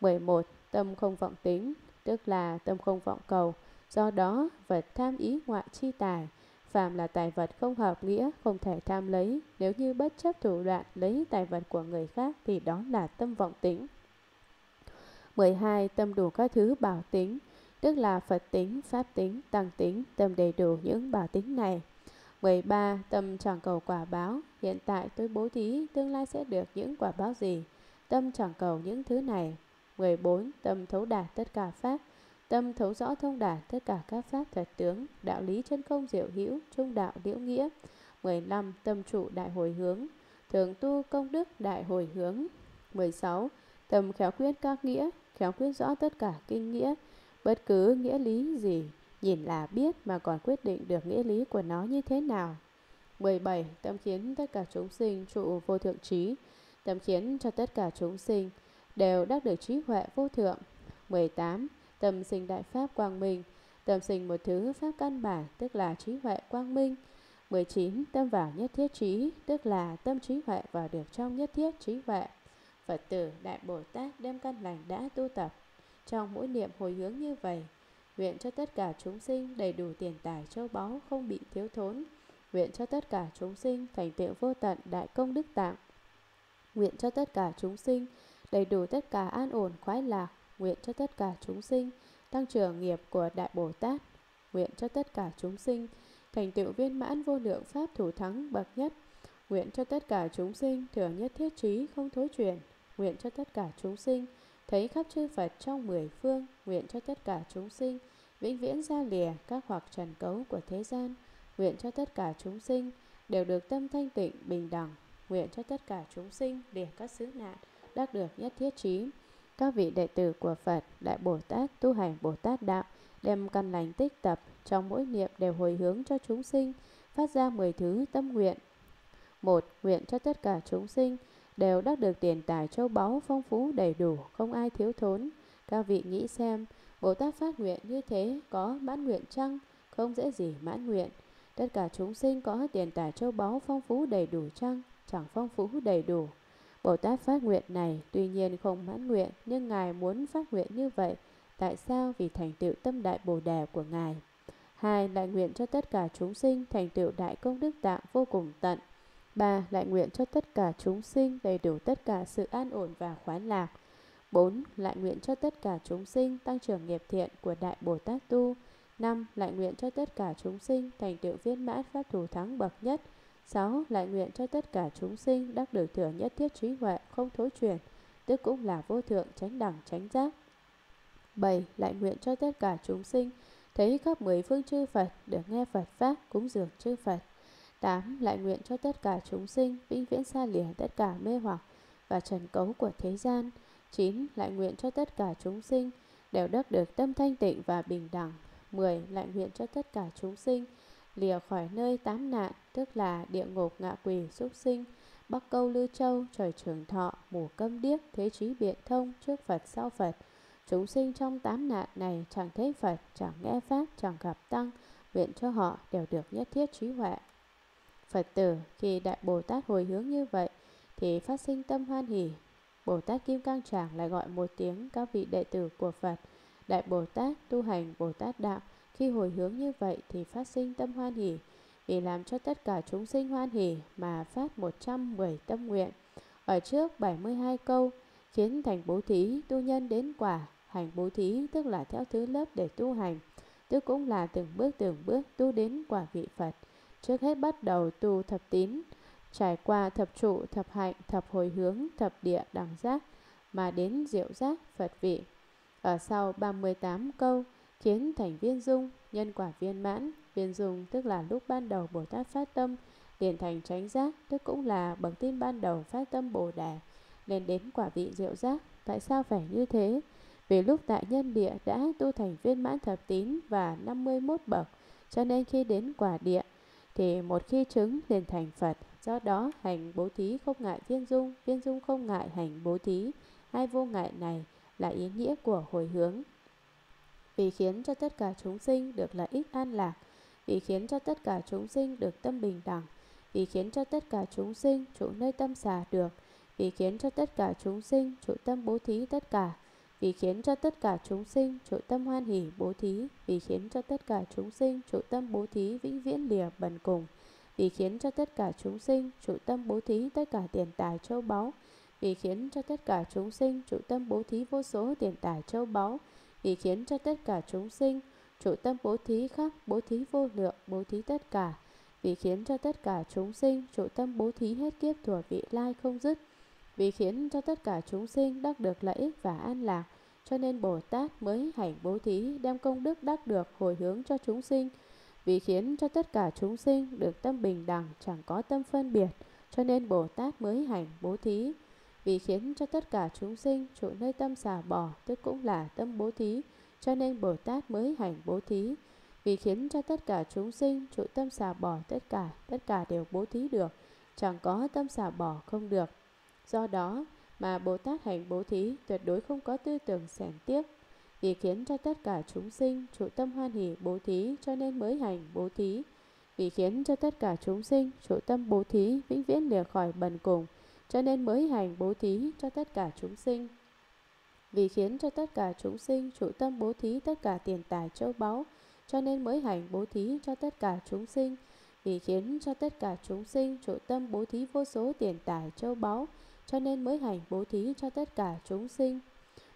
11. Tâm không vọng tính, tức là tâm không vọng cầu. Do đó, vật tham ý ngoại chi tài, phàm là tài vật không hợp nghĩa, không thể tham lấy. Nếu như bất chấp thủ đoạn lấy tài vật của người khác thì đó là tâm vọng tính. 12. Tâm đủ các thứ bảo tính, tức là Phật tính, Pháp tính, Tăng tính, tâm đầy đủ những bảo tính này. 13. Tâm chẳng cầu quả báo, hiện tại tôi bố thí, tương lai sẽ được những quả báo gì? Tâm chẳng cầu những thứ này. 14. Tâm thấu đạt tất cả Pháp, tâm thấu rõ thông đạt tất cả các Pháp thật tướng, đạo lý chân không diệu hữu, trung đạo liễu nghĩa. 15. Tâm trụ đại hồi hướng, thường tu công đức đại hồi hướng. 16. Tâm khéo quyết các nghĩa, khéo quyết rõ tất cả kinh nghĩa, bất cứ nghĩa lý gì, nhìn là biết mà còn quyết định được nghĩa lý của nó như thế nào. 17. Tâm khiến tất cả chúng sinh trụ vô thượng trí. Tâm khiến cho tất cả chúng sinh đều đắc được trí huệ vô thượng. 18. Tâm sinh đại pháp quang minh. Tâm sinh một thứ pháp căn bản, tức là trí huệ quang minh. 19. Tâm vào nhất thiết trí, tức là tâm trí huệ vào được trong nhất thiết trí huệ. Phật tử Đại Bồ Tát đem căn lành đã tu tập. Trong mỗi niệm hồi hướng như vậy, nguyện cho tất cả chúng sinh đầy đủ tiền tài châu báu không bị thiếu thốn. Nguyện cho tất cả chúng sinh thành tựu vô tận đại công đức tạng. Nguyện cho tất cả chúng sinh đầy đủ tất cả an ổn khoái lạc. Nguyện cho tất cả chúng sinh, tăng trưởng nghiệp của Đại Bồ Tát. Nguyện cho tất cả chúng sinh, thành tựu viên mãn vô lượng pháp thủ thắng bậc nhất. Nguyện cho tất cả chúng sinh thừa nhất thiết trí không thối chuyển. Nguyện cho tất cả chúng sinh thấy khắp chư Phật trong mười phương. Nguyện cho tất cả chúng sinh vĩnh viễn ra lìa các hoặc trần cấu của thế gian. Nguyện cho tất cả chúng sinh đều được tâm thanh tịnh bình đẳng. Nguyện cho tất cả chúng sinh lìa các xứ nạn đắc được nhất thiết trí. Các vị đệ tử của Phật, Đại Bồ Tát tu hành Bồ Tát Đạo đem căn lành tích tập trong mỗi niệm đều hồi hướng cho chúng sinh, phát ra mười thứ tâm nguyện. Một, nguyện cho tất cả chúng sinh đều đắc được tiền tài châu báu phong phú đầy đủ, không ai thiếu thốn. Các vị nghĩ xem, Bồ Tát phát nguyện như thế có mãn nguyện chăng? Không dễ gì mãn nguyện. Tất cả chúng sinh có tiền tài châu báu phong phú đầy đủ chăng? Chẳng phong phú đầy đủ. Bồ Tát phát nguyện này tuy nhiên không mãn nguyện, nhưng Ngài muốn phát nguyện như vậy. Tại sao? Vì thành tựu tâm đại Bồ Đề của Ngài. Hai, lại nguyện cho tất cả chúng sinh thành tựu đại công đức tạng vô cùng tận. ba Lại nguyện cho tất cả chúng sinh đầy đủ tất cả sự an ổn và khoái lạc. 4. Lại nguyện cho tất cả chúng sinh tăng trưởng nghiệp thiện của Đại Bồ Tát Tu. 5. Lại nguyện cho tất cả chúng sinh thành tựu viên mãn pháp thủ thắng bậc nhất. 6. Lại nguyện cho tất cả chúng sinh đắc được thừa nhất thiết trí huệ không thối chuyển, tức cũng là vô thượng tránh đẳng tránh giác. 7. Lại nguyện cho tất cả chúng sinh thấy khắp mười phương chư Phật được nghe Phật Pháp cúng dường chư Phật. 8. Lại nguyện cho tất cả chúng sinh vĩnh viễn xa lìa tất cả mê hoặc và trần cấu của thế gian. 9. Lại nguyện cho tất cả chúng sinh đều đắc được tâm thanh tịnh và bình đẳng. 10. Lại nguyện cho tất cả chúng sinh lìa khỏi nơi tám nạn, tức là địa ngục ngạ quỷ súc sinh, bắc câu lư châu, trời trường thọ, mù câm điếc, thế trí biện thông, trước Phật sau Phật. Chúng sinh trong tám nạn này chẳng thấy Phật, chẳng nghe Pháp, chẳng gặp Tăng, nguyện cho họ đều được nhất thiết trí huệ. Phật tử khi Đại Bồ Tát hồi hướng như vậy thì phát sinh tâm hoan hỷ. Bồ Tát Kim Cang Tràng lại gọi một tiếng các vị đệ tử của Phật. Đại Bồ Tát tu hành Bồ Tát Đạo khi hồi hướng như vậy thì phát sinh tâm hoan hỷ, vì làm cho tất cả chúng sinh hoan hỷ mà phát 110 tâm nguyện. Ở trước 72 câu khiến thành bố thí tu nhân đến quả, hành bố thí tức là theo thứ lớp để tu hành, tức cũng là từng bước từng bước tu đến quả vị Phật. Trước hết bắt đầu tu thập tín, trải qua thập trụ, thập hạnh, thập hồi hướng, thập địa, đẳng giác mà đến diệu giác Phật vị. Ở sau 38 câu khiến thành viên dung, nhân quả viên mãn. Viên dung tức là lúc ban đầu Bồ Tát phát tâm, liền thành tránh giác, tức cũng là bậc tin ban đầu phát tâm Bồ đà nên đến quả vị diệu giác. Tại sao phải như thế? Vì lúc tại nhân địa đã tu thành viên mãn thập tín và 51 bậc, cho nên khi đến quả địa thì một khi chứng liền thành Phật. Do đó hành bố thí không ngại viên dung, viên dung không ngại hành bố thí. Hai vô ngại này là ý nghĩa của hồi hướng vì khiến cho tất cả chúng sinh được lợi ích an lạc, vì khiến cho tất cả chúng sinh được tâm bình đẳng, vì khiến cho tất cả chúng sinh trụ nơi tâm xả được, vì khiến cho tất cả chúng sinh trụ tâm bố thí tất cả, vì khiến cho tất cả chúng sinh trụ tâm hoan hỷ bố thí, vì khiến cho tất cả chúng sinh trụ tâm bố thí vĩnh viễn lìa bần cùng, vì khiến cho tất cả chúng sinh trụ tâm bố thí tất cả tiền tài châu báu, vì khiến cho tất cả chúng sinh trụ tâm bố thí vô số tiền tài châu báu, vì khiến cho tất cả chúng sinh trụ tâm bố thí khắp, bố thí vô lượng, bố thí tất cả. Vì khiến cho tất cả chúng sinh trụ tâm bố thí hết kiếp thuở vị lai không dứt. Vì khiến cho tất cả chúng sinh đắc được lợi ích và an lạc, cho nên Bồ Tát mới hành bố thí, đem công đức đắc được hồi hướng cho chúng sinh. Vì khiến cho tất cả chúng sinh được tâm bình đẳng, chẳng có tâm phân biệt, cho nên Bồ Tát mới hành bố thí vì khiến cho tất cả chúng sinh trụ nơi tâm xả bỏ, tức cũng là tâm bố thí, cho nên Bồ Tát mới hành bố thí. vì khiến cho tất cả chúng sinh trụ tâm xả bỏ tất cả, tất cả đều bố thí được, chẳng có tâm xả bỏ không được. Do đó mà Bồ Tát hành bố thí tuyệt đối không có tư tưởng sẻn tiếc, vì khiến cho tất cả chúng sinh trụ tâm hoan hỷ bố thí cho nên mới hành bố thí, vì khiến cho tất cả chúng sinh trụ tâm bố thí vĩnh viễn lìa khỏi bần cùng, cho nên mới hành bố thí cho tất cả chúng sinh. Vì khiến cho tất cả chúng sinh trụ tâm bố thí tất cả tiền tài châu báu, cho nên mới hành bố thí cho tất cả chúng sinh. Vì khiến cho tất cả chúng sinh trụ tâm bố thí vô số tiền tài châu báu, cho nên mới hành bố thí cho tất cả chúng sinh.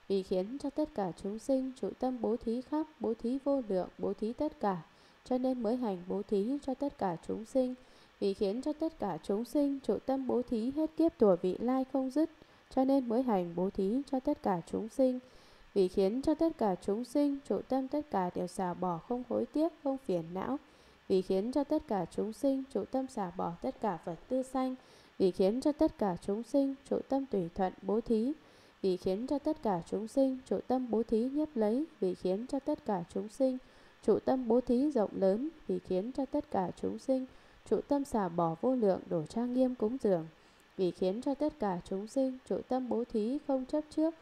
Vì khiến cho tất cả chúng sinh trụ tâm bố thí khắp, bố thí vô lượng, bố thí tất cả, cho nên mới hành bố thí cho tất cả chúng sinh. Vì khiến cho tất cả chúng sinh trụ tâm bố thí hết kiếp tuổi vị lai không dứt, cho nên mới hành bố thí cho tất cả chúng sinh. Vì khiến cho tất cả chúng sinh trụ tâm tất cả đều xả bỏ không hối tiếc, không phiền não. Vì khiến cho tất cả chúng sinh trụ tâm xả bỏ tất cả vật tư sanh. Vì khiến cho tất cả chúng sinh trụ tâm tùy thuận bố thí. Vì khiến cho tất cả chúng sinh trụ tâm bố thí nhiếp lấy. Vì khiến cho tất cả chúng sinh trụ tâm bố thí rộng lớn. Vì khiến cho tất cả chúng sinh trụ tâm xả bỏ vô lượng đổ trang nghiêm cúng dường. Vì khiến cho tất cả chúng sinh trụ tâm bố thí không chấp trước,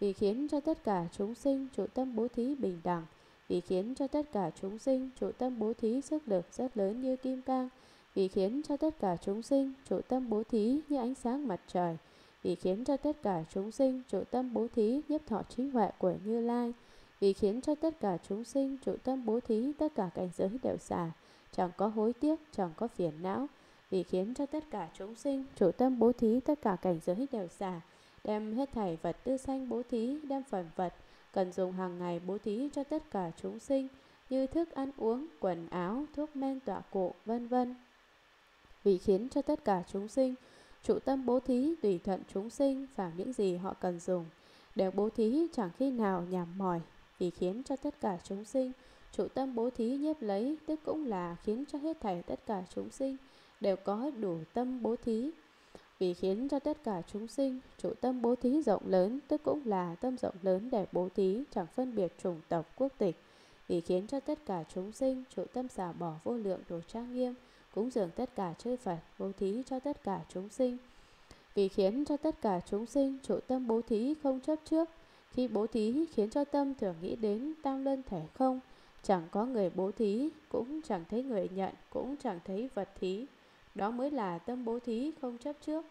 vì khiến cho tất cả chúng sinh trụ tâm bố thí bình đẳng, vì khiến cho tất cả chúng sinh trụ tâm bố thí sức lực rất lớn như kim cang, vì khiến cho tất cả chúng sinh trụ tâm bố thí như ánh sáng mặt trời, vì khiến cho tất cả chúng sinh trụ tâm bố thí nhiếp thọ trí huệ của Như Lai, vì khiến cho tất cả chúng sinh trụ tâm bố thí tất cả cảnh giới đều xả, chẳng có hối tiếc, chẳng có phiền não, vì khiến cho tất cả chúng sinh chủ tâm bố thí tất cả cảnh giới đều xả, đem hết thảy vật tư sanh bố thí, đem phần vật cần dùng hàng ngày bố thí cho tất cả chúng sinh như thức ăn uống, quần áo, thuốc men tọa cụ, vân vân. Vì khiến cho tất cả chúng sinh chủ tâm bố thí tùy thuận chúng sinh vào những gì họ cần dùng, đều bố thí chẳng khi nào nhàm mỏi, vì khiến cho tất cả chúng sinh chủ tâm bố thí nhiếp lấy, tức cũng là khiến cho hết thảy tất cả chúng sinh đều có đủ tâm bố thí. Vì khiến cho tất cả chúng sinh chủ tâm bố thí rộng lớn, tức cũng là tâm rộng lớn để bố thí, chẳng phân biệt chủng tộc quốc tịch. Vì khiến cho tất cả chúng sinh chủ tâm xả bỏ vô lượng đồ trang nghiêm, cúng dường tất cả chư Phật, bố thí cho tất cả chúng sinh. Vì khiến cho tất cả chúng sinh trụ tâm bố thí không chấp trước, khi bố thí khiến cho tâm thường nghĩ đến tăng lên thể không, chẳng có người bố thí, cũng chẳng thấy người nhận, cũng chẳng thấy vật thí. Đó mới là tâm bố thí không chấp trước,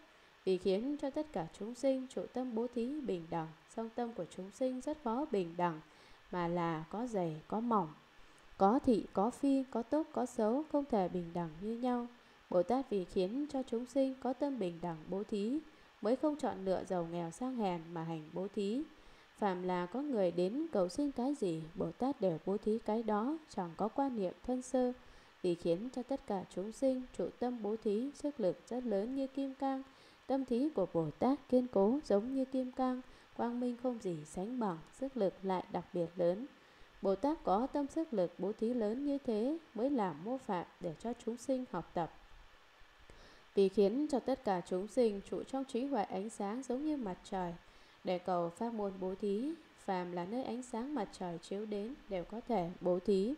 vì khiến cho tất cả chúng sinh trụ tâm bố thí bình đẳng, song tâm của chúng sinh rất khó bình đẳng, mà là có dày, có mỏng, có thị, có phi, có tốt, có xấu, không thể bình đẳng như nhau. Bồ Tát vì khiến cho chúng sinh có tâm bình đẳng bố thí, mới không chọn lựa giàu nghèo sang hèn mà hành bố thí. Phạm là có người đến cầu xin cái gì, Bồ Tát đều bố thí cái đó, chẳng có quan niệm thân sơ, vì khiến cho tất cả chúng sinh trụ tâm bố thí sức lực rất lớn như kim cang. Tâm thí của Bồ Tát kiên cố giống như kim cang, quang minh không gì sánh bằng, sức lực lại đặc biệt lớn. Bồ Tát có tâm sức lực bố thí lớn như thế mới làm mô phạm để cho chúng sinh học tập. Vì khiến cho tất cả chúng sinh trụ trong trí huệ ánh sáng giống như mặt trời, để cầu pháp môn bố thí, phàm là nơi ánh sáng mặt trời chiếu đến đều có thể bố thí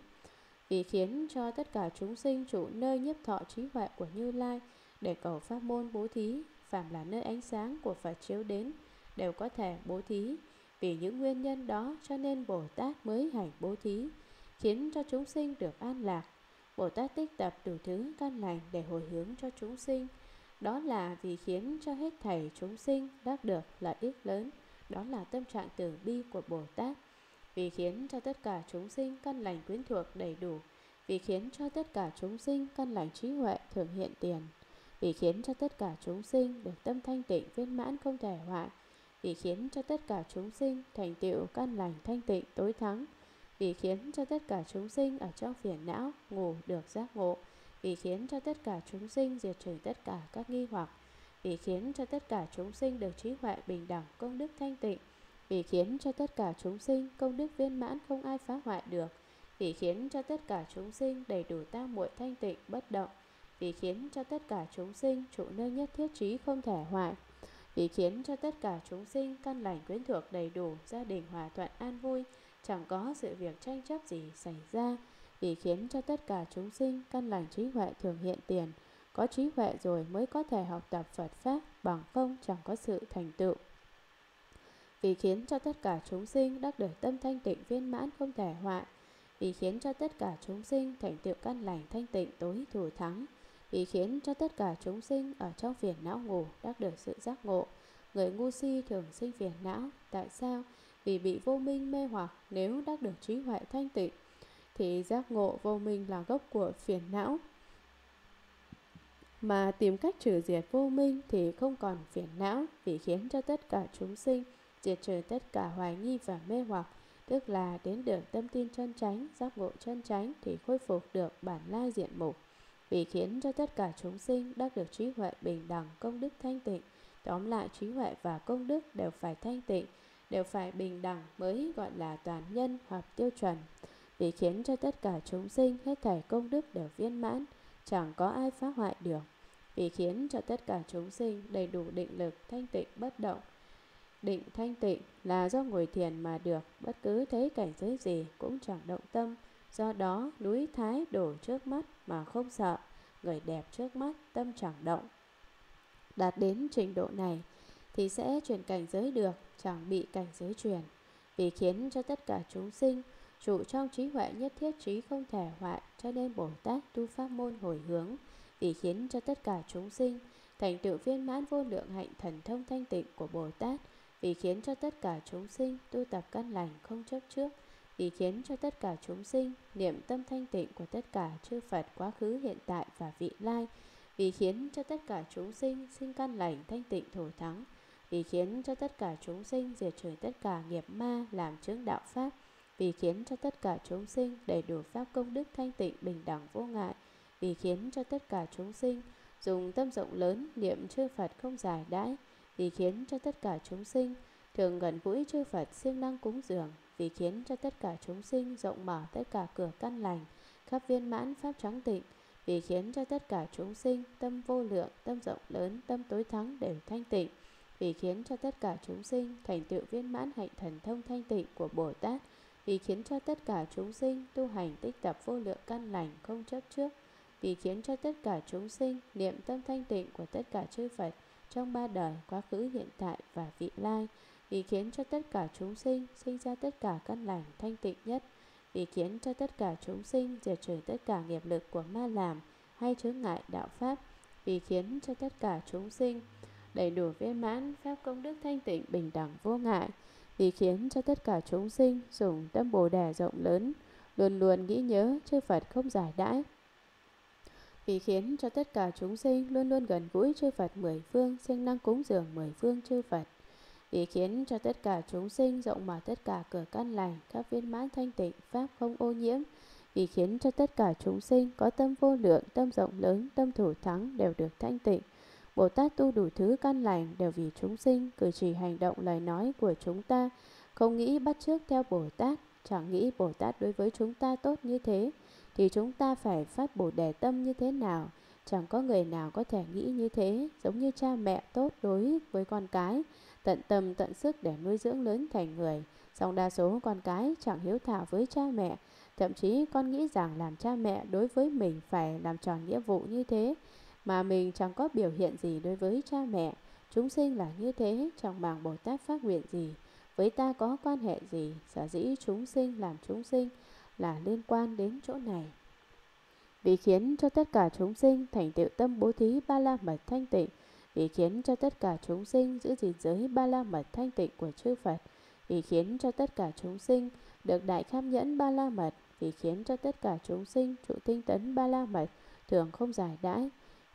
vì khiến cho tất cả chúng sinh trụ nơi nhiếp thọ trí huệ của Như Lai để cầu pháp môn bố thí, phạm là nơi ánh sáng của Phật chiếu đến, đều có thể bố thí. Vì những nguyên nhân đó cho nên Bồ Tát mới hành bố thí, khiến cho chúng sinh được an lạc. Bồ Tát tích tập đủ thứ căn lành để hồi hướng cho chúng sinh. Đó là vì khiến cho hết thảy chúng sinh đắc được lợi ích lớn. Đó là tâm trạng từ bi của Bồ Tát. Vì khiến cho tất cả chúng sinh căn lành quyến thuộc đầy đủ, vì khiến cho tất cả chúng sinh căn lành trí huệ thường hiện tiền, vì khiến cho tất cả chúng sinh được tâm thanh tịnh viên mãn không thể hoại, vì khiến cho tất cả chúng sinh thành tựu căn lành thanh tịnh tối thắng, vì khiến cho tất cả chúng sinh ở trong phiền não ngủ được giác ngộ, vì khiến cho tất cả chúng sinh diệt trừ tất cả các nghi hoặc, vì khiến cho tất cả chúng sinh được trí huệ bình đẳng công đức thanh tịnh, vì khiến cho tất cả chúng sinh công đức viên mãn không ai phá hoại được, vì khiến cho tất cả chúng sinh đầy đủ tam muội thanh tịnh bất động, vì khiến cho tất cả chúng sinh trụ nơi nhất thiết trí không thể hoại, vì khiến cho tất cả chúng sinh căn lành quyến thuộc đầy đủ, gia đình hòa thuận an vui, chẳng có sự việc tranh chấp gì xảy ra, vì khiến cho tất cả chúng sinh căn lành trí huệ thường hiện tiền. Có trí huệ rồi mới có thể học tập Phật Pháp, bằng không chẳng có sự thành tựu. Vì khiến cho tất cả chúng sinh đắc được tâm thanh tịnh viên mãn không thể hoại, vì khiến cho tất cả chúng sinh thành tựu căn lành thanh tịnh tối thủ thắng, vì khiến cho tất cả chúng sinh ở trong phiền não ngủ đắc được sự giác ngộ. Người ngu si thường sinh phiền não, tại sao? Vì bị vô minh mê hoặc, nếu đắc được trí huệ thanh tịnh, thì giác ngộ vô minh là gốc của phiền não. Mà tìm cách trừ diệt vô minh thì không còn phiền não vì khiến cho tất cả chúng sinh diệt trừ tất cả hoài nghi và mê hoặc, tức là đến được tâm tin chân chánh, giác ngộ chân chánh thì khôi phục được bản lai diện mục. Vì khiến cho tất cả chúng sinh đắc được trí huệ bình đẳng, công đức thanh tịnh. Tóm lại trí huệ và công đức đều phải thanh tịnh, đều phải bình đẳng mới gọi là toàn nhân hoặc tiêu chuẩn vì khiến cho tất cả chúng sinh hết thảy công đức đều viên mãn, chẳng có ai phá hoại được, vì khiến cho tất cả chúng sinh đầy đủ định lực thanh tịnh bất động. Định thanh tịnh là do ngồi thiền mà được, bất cứ thấy cảnh giới gì cũng chẳng động tâm, do đó núi thái đổ trước mắt mà không sợ, người đẹp trước mắt tâm chẳng động. Đạt đến trình độ này thì sẽ chuyển cảnh giới được, chẳng bị cảnh giới chuyển, vì khiến cho tất cả chúng sinh Trụ trong trí huệ nhất thiết trí không thể hoại, Cho nên Bồ Tát tu pháp môn hồi hướng, Vì khiến cho tất cả chúng sinh Thành tựu viên mãn vô lượng hạnh thần thông thanh tịnh của Bồ Tát, Vì khiến cho tất cả chúng sinh tu tập căn lành không chấp trước, Vì khiến cho tất cả chúng sinh niệm tâm thanh tịnh của tất cả chư Phật quá khứ, hiện tại và vị lai, Vì khiến cho tất cả chúng sinh sinh căn lành thanh tịnh thổ thắng, Vì khiến cho tất cả chúng sinh diệt trừ tất cả nghiệp ma làm chứng đạo Pháp vì khiến cho tất cả chúng sinh đầy đủ pháp công đức thanh tịnh bình đẳng vô ngại, vì khiến cho tất cả chúng sinh dùng tâm rộng lớn niệm chư Phật không giải đãi, vì khiến cho tất cả chúng sinh thường gần gũi chư Phật siêng năng cúng dường, vì khiến cho tất cả chúng sinh rộng mở tất cả cửa căn lành, khắp viên mãn pháp trắng tịnh, vì khiến cho tất cả chúng sinh tâm vô lượng, tâm rộng lớn, tâm tối thắng đều thanh tịnh, vì khiến cho tất cả chúng sinh thành tựu viên mãn hạnh thần thông thanh tịnh của Bồ Tát, vì khiến cho tất cả chúng sinh tu hành tích tập vô lượng căn lành không chấp trước, vì khiến cho tất cả chúng sinh niệm tâm thanh tịnh của tất cả chư Phật trong ba đời quá khứ hiện tại và vị lai, vì khiến cho tất cả chúng sinh sinh ra tất cả căn lành thanh tịnh nhất, vì khiến cho tất cả chúng sinh diệt trừ tất cả nghiệp lực của ma làm hay chướng ngại đạo pháp, vì khiến cho tất cả chúng sinh đầy đủ viên mãn pháp công đức thanh tịnh bình đẳng vô ngại vì khiến cho tất cả chúng sinh dùng tâm bồ đề rộng lớn, luôn luôn nghĩ nhớ chư Phật không giải đãi. Vì khiến cho tất cả chúng sinh luôn luôn gần gũi chư Phật mười phương, siêng năng cúng dường mười phương chư Phật. Vì khiến cho tất cả chúng sinh rộng mở tất cả cửa căn lành, các viên mãn thanh tịnh, pháp không ô nhiễm. Vì khiến cho tất cả chúng sinh có tâm vô lượng, tâm rộng lớn, tâm thủ thắng đều được thanh tịnh Bồ Tát tu đủ thứ căn lành đều vì chúng sinh, cử chỉ hành động lời nói của chúng ta, không nghĩ bắt chước theo Bồ Tát, chẳng nghĩ Bồ Tát đối với chúng ta tốt như thế, thì chúng ta phải phát Bồ Đề tâm như thế nào? Chẳng có người nào có thể nghĩ như thế, giống như cha mẹ tốt đối với con cái, tận tâm tận sức để nuôi dưỡng lớn thành người. Song đa số con cái chẳng hiếu thảo với cha mẹ, thậm chí con nghĩ rằng làm cha mẹ đối với mình phải làm tròn nghĩa vụ như thế, mà mình chẳng có biểu hiện gì đối với cha mẹ. Chúng sinh là như thế, chẳng bằng Bồ Tát phát nguyện gì, với ta có quan hệ gì, sở dĩ chúng sinh làm chúng sinh là liên quan đến chỗ này. Vì khiến cho tất cả chúng sinh thành tựu tâm bố thí ba la mật thanh tịnh, vì khiến cho tất cả chúng sinh giữ gìn giới ba la mật thanh tịnh của chư Phật, vì khiến cho tất cả chúng sinh được đại kham nhẫn ba la mật, vì khiến cho tất cả chúng sinh trụ tinh tấn ba la mật, thường không giải đãi,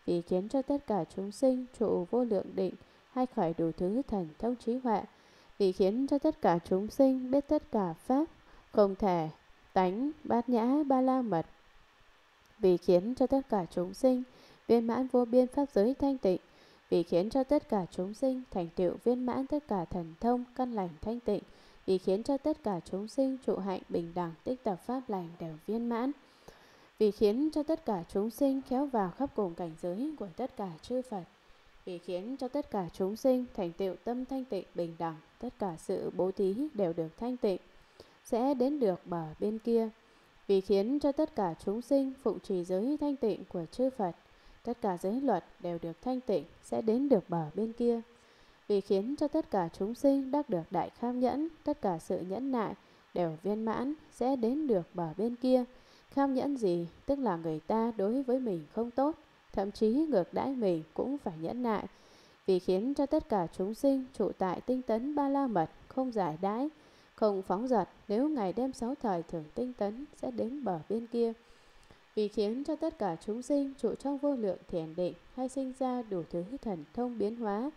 vì khiến cho tất cả chúng sinh trụ vô lượng định hay khởi đủ thứ thần thông trí huệ, vì khiến cho tất cả chúng sinh biết tất cả pháp, không thể tánh bát nhã ba la mật, vì khiến cho tất cả chúng sinh viên mãn vô biên pháp giới thanh tịnh, vì khiến cho tất cả chúng sinh thành tựu viên mãn tất cả thần thông căn lành thanh tịnh, vì khiến cho tất cả chúng sinh trụ hạnh bình đẳng tích tập pháp lành đều viên mãn vì khiến cho tất cả chúng sinh kéo vào khắp cùng cảnh giới của tất cả chư Phật, vì khiến cho tất cả chúng sinh thành tựu tâm thanh tịnh bình đẳng, tất cả sự bố thí đều được thanh tịnh, sẽ đến được bờ bên kia, vì khiến cho tất cả chúng sinh phụng trì giới thanh tịnh của chư Phật, tất cả giới luật đều được thanh tịnh sẽ đến được bờ bên kia. Vì khiến cho tất cả chúng sinh đắc được đại kham nhẫn, tất cả sự nhẫn nại đều viên mãn sẽ đến được bờ bên kia. Kham nhẫn gì? Tức là người ta đối với mình không tốt, thậm chí ngược đãi mình cũng phải nhẫn nại. Vì khiến cho tất cả chúng sinh trụ tại tinh tấn ba la mật không giải đãi, không phóng dật nếu ngày đêm sáu thời thường tinh tấn sẽ đến bờ bên kia. Vì khiến cho tất cả chúng sinh trụ trong vô lượng thiền định hay sinh ra đủ thứ thần thông biến hóa,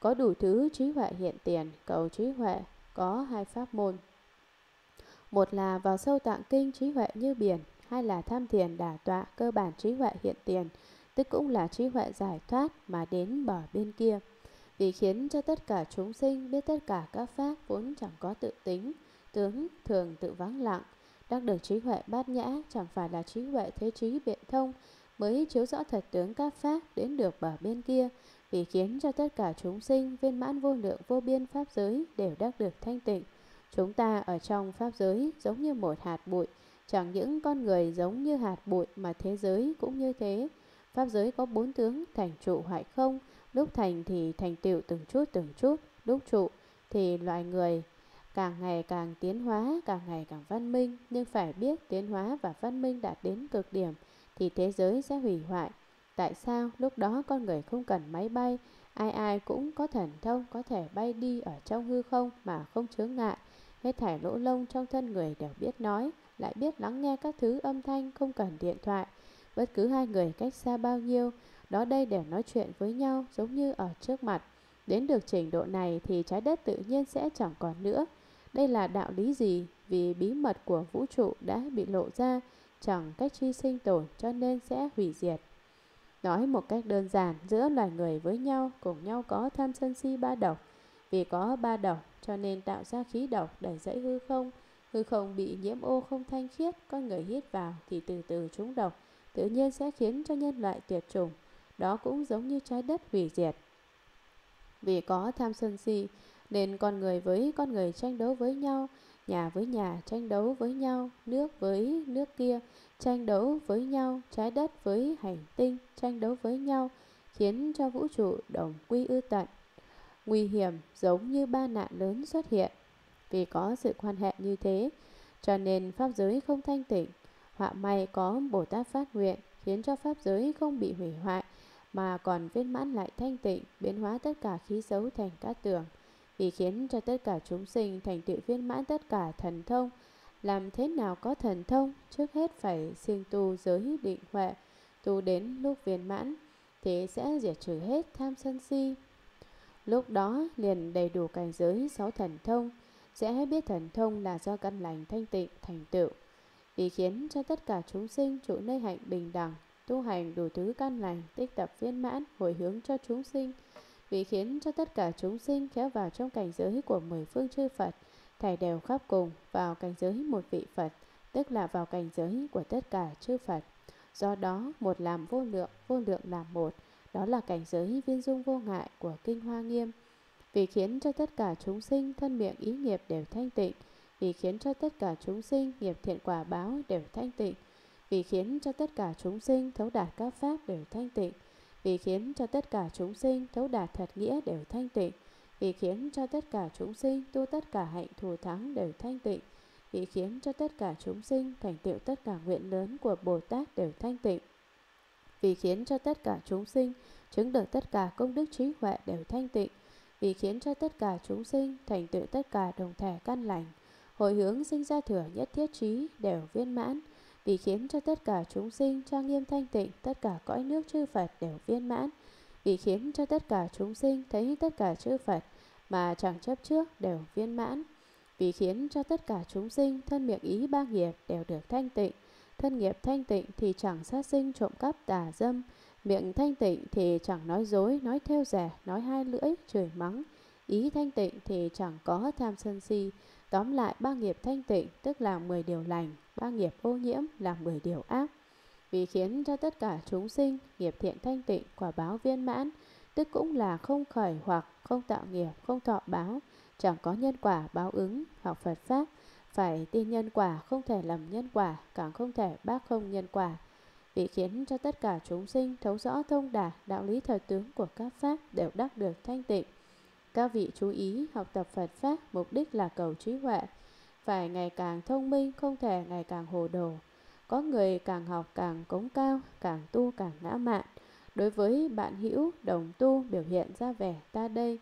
có đủ thứ trí huệ hiện tiền, cầu trí huệ, có hai pháp môn. Một là vào sâu tạng kinh trí huệ như biển, hay là tham thiền đả tọa cơ bản trí huệ hiện tiền, tức cũng là trí huệ giải thoát mà đến bờ bên kia vì khiến cho tất cả chúng sinh biết tất cả các pháp vốn chẳng có tự tính, tướng thường tự vắng lặng, đắc được trí huệ bát nhã chẳng phải là trí huệ thế trí biện thông mới chiếu rõ thật tướng các pháp đến được bờ bên kia, vì khiến cho tất cả chúng sinh viên mãn vô lượng vô biên pháp giới đều đắc được thanh tịnh. Chúng ta ở trong pháp giới giống như một hạt bụi, chẳng những con người giống như hạt bụi mà thế giới cũng như thế. Pháp giới có bốn tướng thành trụ hoại không, Lúc thành thì thành tựu từng chút từng chút, lúc trụ thì loại người càng ngày càng tiến hóa, càng ngày càng văn minh, nhưng phải biết tiến hóa và văn minh đạt đến cực điểm thì thế giới sẽ hủy hoại. Tại sao lúc đó con người không cần máy bay, ai ai cũng có thần thông có thể bay đi ở trong hư không mà không chướng ngại. Hết thải lỗ lông trong thân người đều biết nói, lại biết lắng nghe các thứ âm thanh không cần điện thoại. Bất cứ hai người cách xa bao nhiêu, đó đây đều nói chuyện với nhau giống như ở trước mặt. Đến được trình độ này thì trái đất tự nhiên sẽ chẳng còn nữa. Đây là đạo lý gì? Vì bí mật của vũ trụ đã bị lộ ra, chẳng cách chi sinh tồn cho nên sẽ hủy diệt. Nói một cách đơn giản, giữa loài người với nhau cùng nhau có tham sân si ba độc. Vì có ba độc cho nên tạo ra khí độc đầy dãy hư không. Hư không bị nhiễm ô không thanh khiết, con người hít vào thì từ từ trúng độc, tự nhiên sẽ khiến cho nhân loại tuyệt chủng. Đó cũng giống như trái đất hủy diệt. Vì có tham sân si, nên con người với con người tranh đấu với nhau, nhà với nhà tranh đấu với nhau, nước với nước kia tranh đấu với nhau, trái đất với hành tinh tranh đấu với nhau, khiến cho vũ trụ đồng quy ư tận. Nguy hiểm giống như ba nạn lớn xuất hiện. Vì có sự quan hệ như thế, cho nên pháp giới không thanh tịnh. Họa may có Bồ Tát phát nguyện khiến cho pháp giới không bị hủy hoại, mà còn viên mãn lại thanh tịnh, biến hóa tất cả khí xấu thành cát tường, vì khiến cho tất cả chúng sinh thành tựu viên mãn tất cả thần thông. Làm thế nào có thần thông, trước hết phải siêng tu giới định huệ, tu đến lúc viên mãn, thì sẽ diệt trừ hết tham sân si. Lúc đó liền đầy đủ cảnh giới sáu thần thông, sẽ biết thần thông là do căn lành thanh tịnh thành tựu, vì khiến cho tất cả chúng sinh trụ nơi hạnh bình đẳng, tu hành đủ thứ căn lành, tích tập viên mãn, hồi hướng cho chúng sinh, vì khiến cho tất cả chúng sinh kéo vào trong cảnh giới của mười phương chư Phật, thảy đều khắp cùng vào cảnh giới một vị Phật, tức là vào cảnh giới của tất cả chư Phật. Do đó, một làm vô lượng, vô lượng làm một, đó là cảnh giới viên dung vô ngại của Kinh Hoa Nghiêm. Vì khiến cho tất cả chúng sinh thân miệng ý nghiệp đều thanh tịnh, vì khiến cho tất cả chúng sinh nghiệp thiện quả báo đều thanh tịnh, vì khiến cho tất cả chúng sinh thấu đạt các pháp đều thanh tịnh, vì khiến cho tất cả chúng sinh thấu đạt thật nghĩa đều thanh tịnh, vì khiến cho tất cả chúng sinh tu tất cả hạnh thù thắng đều thanh tịnh, vì khiến cho tất cả chúng sinh thành tựu tất cả nguyện lớn của Bồ Tát đều thanh tịnh, vì khiến cho tất cả chúng sinh chứng được tất cả công đức trí huệ đều thanh tịnh, vì khiến cho tất cả chúng sinh thành tựu tất cả đồng thể căn lành, hồi hướng sinh ra thừa nhất thiết trí đều viên mãn, vì khiến cho tất cả chúng sinh trang nghiêm thanh tịnh, tất cả cõi nước chư Phật đều viên mãn, vì khiến cho tất cả chúng sinh thấy tất cả chư Phật mà chẳng chấp trước đều viên mãn, vì khiến cho tất cả chúng sinh thân miệng ý ba nghiệp đều được thanh tịnh, thân nghiệp thanh tịnh thì chẳng sát sinh trộm cắp tà dâm, miệng thanh tịnh thì chẳng nói dối, nói theo rẻ, nói hai lưỡi, chửi mắng, ý thanh tịnh thì chẳng có tham sân si, Tóm lại ba nghiệp thanh tịnh tức là 10 điều lành, ba nghiệp ô nhiễm là 10 điều ác. Vì khiến cho tất cả chúng sinh nghiệp thiện thanh tịnh quả báo viên mãn, tức cũng là không khởi hoặc không tạo nghiệp, không thọ báo, chẳng có nhân quả báo ứng, học Phật Pháp, Phải tin nhân quả, không thể lầm nhân quả, càng không thể bác không nhân quả. Vì khiến cho tất cả chúng sinh thấu rõ thông đả đạo lý thời tướng của các pháp đều đắc được thanh tịnh. Các vị chú ý học tập Phật Pháp mục đích là cầu trí huệ, phải ngày càng thông minh, không thể ngày càng hồ đồ. Có người càng học càng cống cao, càng tu càng ngã mạn. Đối với bạn hữu, đồng tu biểu hiện ra vẻ ta đây.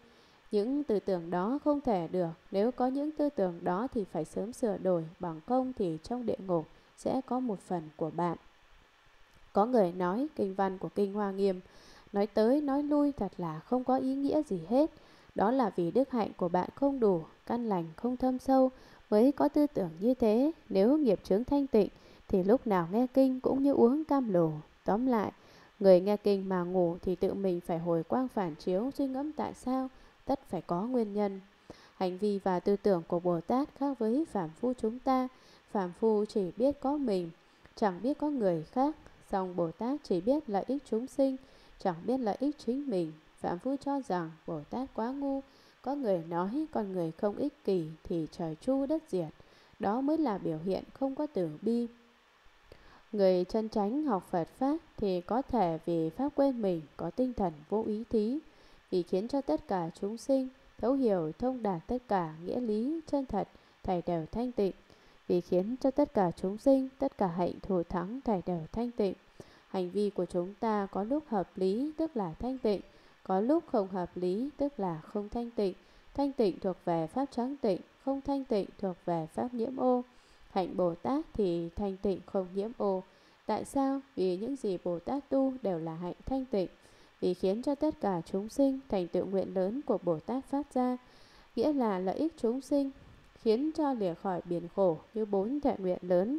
Những tư tưởng đó không thể được, nếu có những tư tưởng đó thì phải sớm sửa đổi, bằng công thì trong địa ngục sẽ có một phần của bạn. Có người nói kinh văn của Kinh Hoa Nghiêm, nói tới nói lui thật là không có ý nghĩa gì hết. Đó là vì đức hạnh của bạn không đủ, căn lành không thâm sâu, mới có tư tưởng như thế. Nếu nghiệp chướng thanh tịnh, thì lúc nào nghe kinh cũng như uống cam lồ. Tóm lại, người nghe kinh mà ngủ thì tự mình phải hồi quang phản chiếu suy ngẫm tại sao, tất phải có nguyên nhân. Hành vi và tư tưởng của Bồ Tát khác với Phạm Phu chúng ta. Phạm Phu chỉ biết có mình, chẳng biết có người khác. Song Bồ Tát chỉ biết lợi ích chúng sinh, chẳng biết lợi ích chính mình. Phạm Phu cho rằng Bồ Tát quá ngu, có người nói con người không ích kỷ thì trời chu đất diệt. Đó mới là biểu hiện không có tử bi. Người chân chánh học Phật Pháp thì có thể vì Pháp quên mình có tinh thần vô ý thí, vì khiến cho tất cả chúng sinh thấu hiểu thông đạt tất cả nghĩa lý chân thật, thầy đều thanh tịnh, vì khiến cho tất cả chúng sinh, tất cả hạnh thù thắng thảy đều thanh tịnh. Hành vi của chúng ta có lúc hợp lý tức là thanh tịnh, có lúc không hợp lý tức là không thanh tịnh. Thanh tịnh thuộc về pháp trắng tịnh, không thanh tịnh thuộc về pháp nhiễm ô. Hạnh Bồ Tát thì thanh tịnh không nhiễm ô. Tại sao? Vì những gì Bồ Tát tu đều là hạnh thanh tịnh. Vì khiến cho tất cả chúng sinh thành tựu nguyện lớn của Bồ Tát phát ra, nghĩa là lợi ích chúng sinh, khiến cho lìa khỏi biển khổ như bốn thệ nguyện lớn.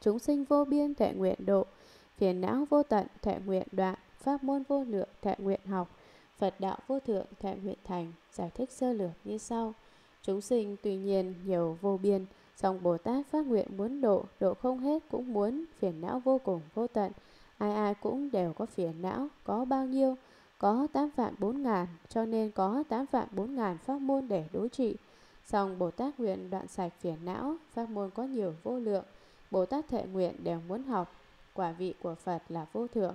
Chúng sinh vô biên thệ nguyện độ, phiền não vô tận thệ nguyện đoạn, pháp môn vô lượng thệ nguyện học, Phật đạo vô thượng thệ nguyện thành, giải thích sơ lược như sau. Chúng sinh tuy nhiên nhiều vô biên, song Bồ Tát phát nguyện muốn độ, độ không hết cũng muốn, phiền não vô cùng vô tận. Ai ai cũng đều có phiền não, có bao nhiêu, có tám vạn bốn ngàn, cho nên có tám vạn bốn ngàn pháp môn để đối trị. Song Bồ Tát nguyện đoạn sạch phiền não, pháp môn có nhiều vô lượng. Bồ Tát thệ nguyện đều muốn học, quả vị của Phật là vô thượng.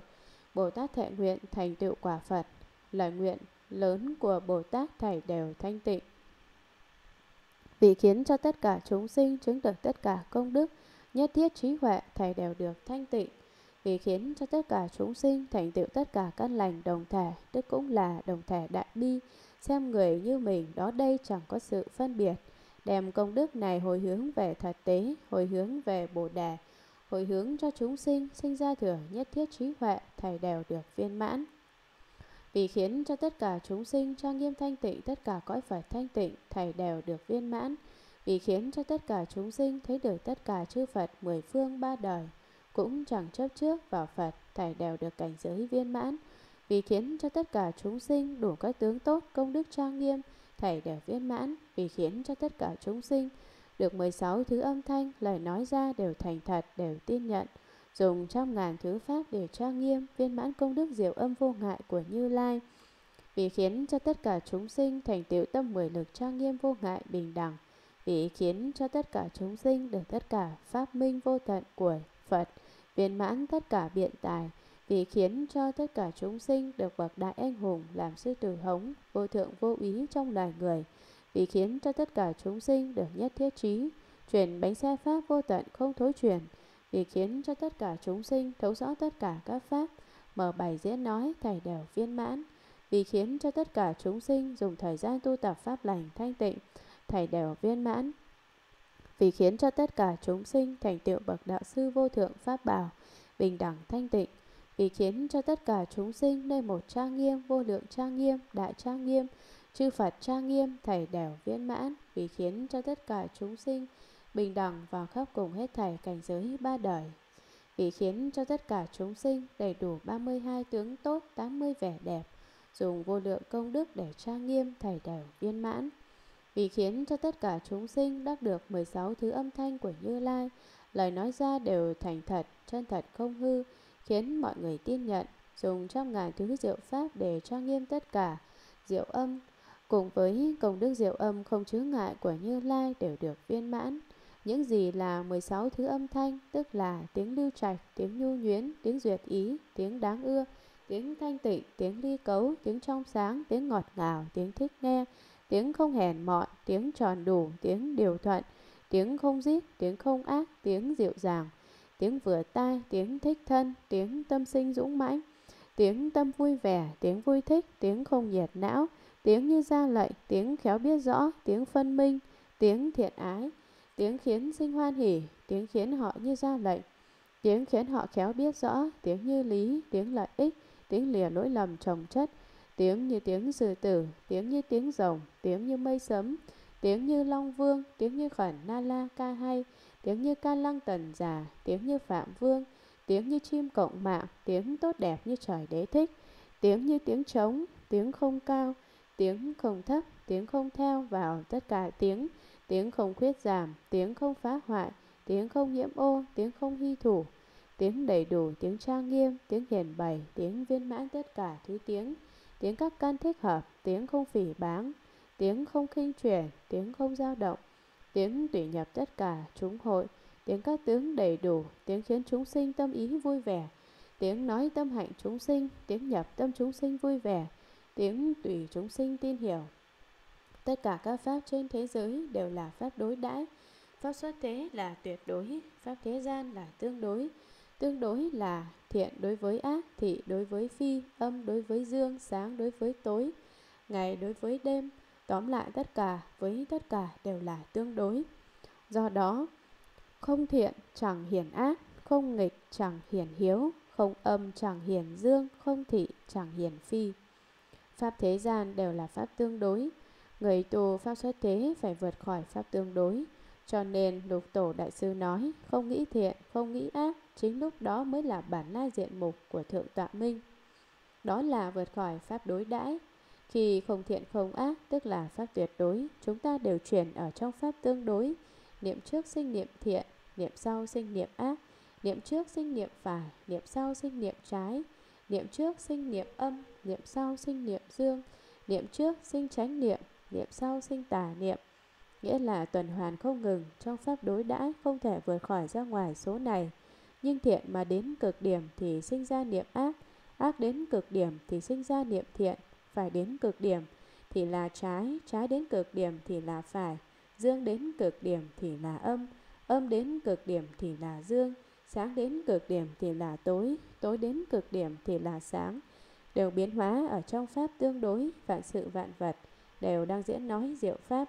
Bồ Tát thệ nguyện thành tựu quả Phật, lời nguyện lớn của Bồ Tát thầy đều thanh tịnh. Vì khiến cho tất cả chúng sinh chứng được tất cả công đức, nhất thiết trí huệ thầy đều được thanh tịnh. Vì khiến cho tất cả chúng sinh thành tựu tất cả căn lành đồng thể, tức cũng là đồng thể đại bi, xem người như mình đó đây chẳng có sự phân biệt. Đem công đức này hồi hướng về thật tế, hồi hướng về Bồ Đề, hồi hướng cho chúng sinh sinh ra thừa nhất thiết trí huệ, thầy đều được viên mãn. Vì khiến cho tất cả chúng sinh trang nghiêm thanh tịnh, tất cả cõi Phật thanh tịnh, thầy đều được viên mãn. Vì khiến cho tất cả chúng sinh thấy được tất cả chư Phật mười phương ba đời, cũng chẳng chấp trước vào Phật, thầy đều được cảnh giới viên mãn. Vì khiến cho tất cả chúng sinh đủ các tướng tốt, công đức trang nghiêm, thầy đều viên mãn. Vì khiến cho tất cả chúng sinh được 16 thứ âm thanh, lời nói ra đều thành thật, đều tin nhận. Dùng trăm ngàn thứ pháp để trang nghiêm viên mãn công đức diệu âm vô ngại của Như Lai, vì khiến cho tất cả chúng sinh thành tựu tâm mười lực trang nghiêm vô ngại bình đẳng, vì khiến cho tất cả chúng sinh được tất cả pháp minh vô tận của Phật, viên mãn tất cả biện tài, vì khiến cho tất cả chúng sinh được bậc đại anh hùng làm sư tử hống, vô thượng vô ý trong loài người, vì khiến cho tất cả chúng sinh được nhất thiết trí, chuyển bánh xe pháp vô tận không thối chuyển, vì khiến cho tất cả chúng sinh thấu rõ tất cả các pháp, mở bài diễn nói thầy đều viên mãn, vì khiến cho tất cả chúng sinh dùng thời gian tu tập pháp lành thanh tịnh, thầy đều viên mãn, vì khiến cho tất cả chúng sinh thành tựu bậc đạo sư vô thượng pháp bảo, bình đẳng thanh tịnh, vì khiến cho tất cả chúng sinh nơi một trang nghiêm, vô lượng trang nghiêm, đại trang nghiêm, chư Phật trang nghiêm, thầy đều viên mãn, vì khiến cho tất cả chúng sinh bình đẳng và khắp cùng hết thảy cảnh giới ba đời. Vì khiến cho tất cả chúng sinh đầy đủ 32 tướng tốt, 80 vẻ đẹp, dùng vô lượng công đức để trang nghiêm thầy đều viên mãn. Vì khiến cho tất cả chúng sinh đắc được 16 thứ âm thanh của Như Lai, lời nói ra đều thành thật, chân thật không hư, khiến mọi người tin nhận, dùng trăm ngàn thứ diệu pháp để trang nghiêm tất cả diệu âm, cùng với công đức diệu âm không chứa ngại của Như Lai đều được viên mãn. Những gì là 16 thứ âm thanh, tức là tiếng lưu trạch, tiếng nhu nhuyến, tiếng duyệt ý, tiếng đáng ưa, tiếng thanh tịnh, tiếng ly cấu, tiếng trong sáng, tiếng ngọt ngào, tiếng thích nghe, tiếng không hèn mọn, tiếng tròn đủ, tiếng điều thuận, tiếng không giết, tiếng không ác, tiếng dịu dàng, tiếng vừa tai, tiếng thích thân, tiếng tâm sinh dũng mãnh, tiếng tâm vui vẻ, tiếng vui thích, tiếng không nhiệt não, tiếng như ra lệnh, tiếng khéo biết rõ, tiếng phân minh, tiếng thiện ái, tiếng khiến sinh hoan hỉ, tiếng khiến họ như ra lệnh, tiếng khiến họ khéo biết rõ, tiếng như lý, tiếng lợi ích, tiếng lìa lỗi lầm trồng chất, tiếng như tiếng sư tử, tiếng như tiếng rồng, tiếng như mây sấm, tiếng như long vương, tiếng như khẩn na la ca hay, tiếng như ca lăng tần già, tiếng như phạm vương, tiếng như chim cộng mạng, tiếng tốt đẹp như trời đế thích, tiếng như tiếng trống, tiếng không cao, tiếng không thấp, tiếng không theo vào tất cả tiếng, tiếng không khuyết giảm, tiếng không phá hoại, tiếng không nhiễm ô, tiếng không hy thủ, tiếng đầy đủ, tiếng trang nghiêm, tiếng hiền bày, tiếng viên mãn tất cả thứ tiếng, tiếng các căn thích hợp, tiếng không phỉ báng, tiếng không khinh chuyển, tiếng không dao động, tiếng tùy nhập tất cả chúng hội, tiếng các tướng đầy đủ, tiếng khiến chúng sinh tâm ý vui vẻ, tiếng nói tâm hạnh chúng sinh, tiếng nhập tâm chúng sinh vui vẻ, tiếng tùy chúng sinh tin hiểu. Tất cả các pháp trên thế giới đều là pháp đối đãi, pháp xuất thế là tuyệt đối, pháp thế gian là tương đối, tương đối là thiện đối với ác, thị đối với phi, âm đối với dương, sáng đối với tối, ngày đối với đêm, tóm lại tất cả với tất cả đều là tương đối. Do đó, không thiện chẳng hiển ác, không nghịch chẳng hiển hiếu, không âm chẳng hiển dương, không thị chẳng hiển phi. Pháp thế gian đều là pháp tương đối. Người tu pháp xuất thế phải vượt khỏi pháp tương đối. Cho nên lục tổ đại sư nói không nghĩ thiện, không nghĩ ác, chính lúc đó mới là bản la diện mục của Thượng Tọa Minh. Đó là vượt khỏi pháp đối đãi. Khi không thiện không ác, tức là pháp tuyệt đối, chúng ta đều chuyển ở trong pháp tương đối. Niệm trước sinh niệm thiện, niệm sau sinh niệm ác, niệm trước sinh niệm phải, niệm sau sinh niệm trái, niệm trước sinh niệm âm, niệm sau sinh niệm dương, niệm trước sinh tránh niệm, niệm sau sinh tà niệm. Nghĩa là tuần hoàn không ngừng, trong pháp đối đãi không thể vượt khỏi ra ngoài số này. Nhưng thiện mà đến cực điểm thì sinh ra niệm ác, ác đến cực điểm thì sinh ra niệm thiện, phải đến cực điểm thì là trái, trái đến cực điểm thì là phải, dương đến cực điểm thì là âm, âm đến cực điểm thì là dương, sáng đến cực điểm thì là tối, tối đến cực điểm thì là sáng, đều biến hóa ở trong pháp tương đối, vạn sự vạn vật, đều đang diễn nói diệu pháp.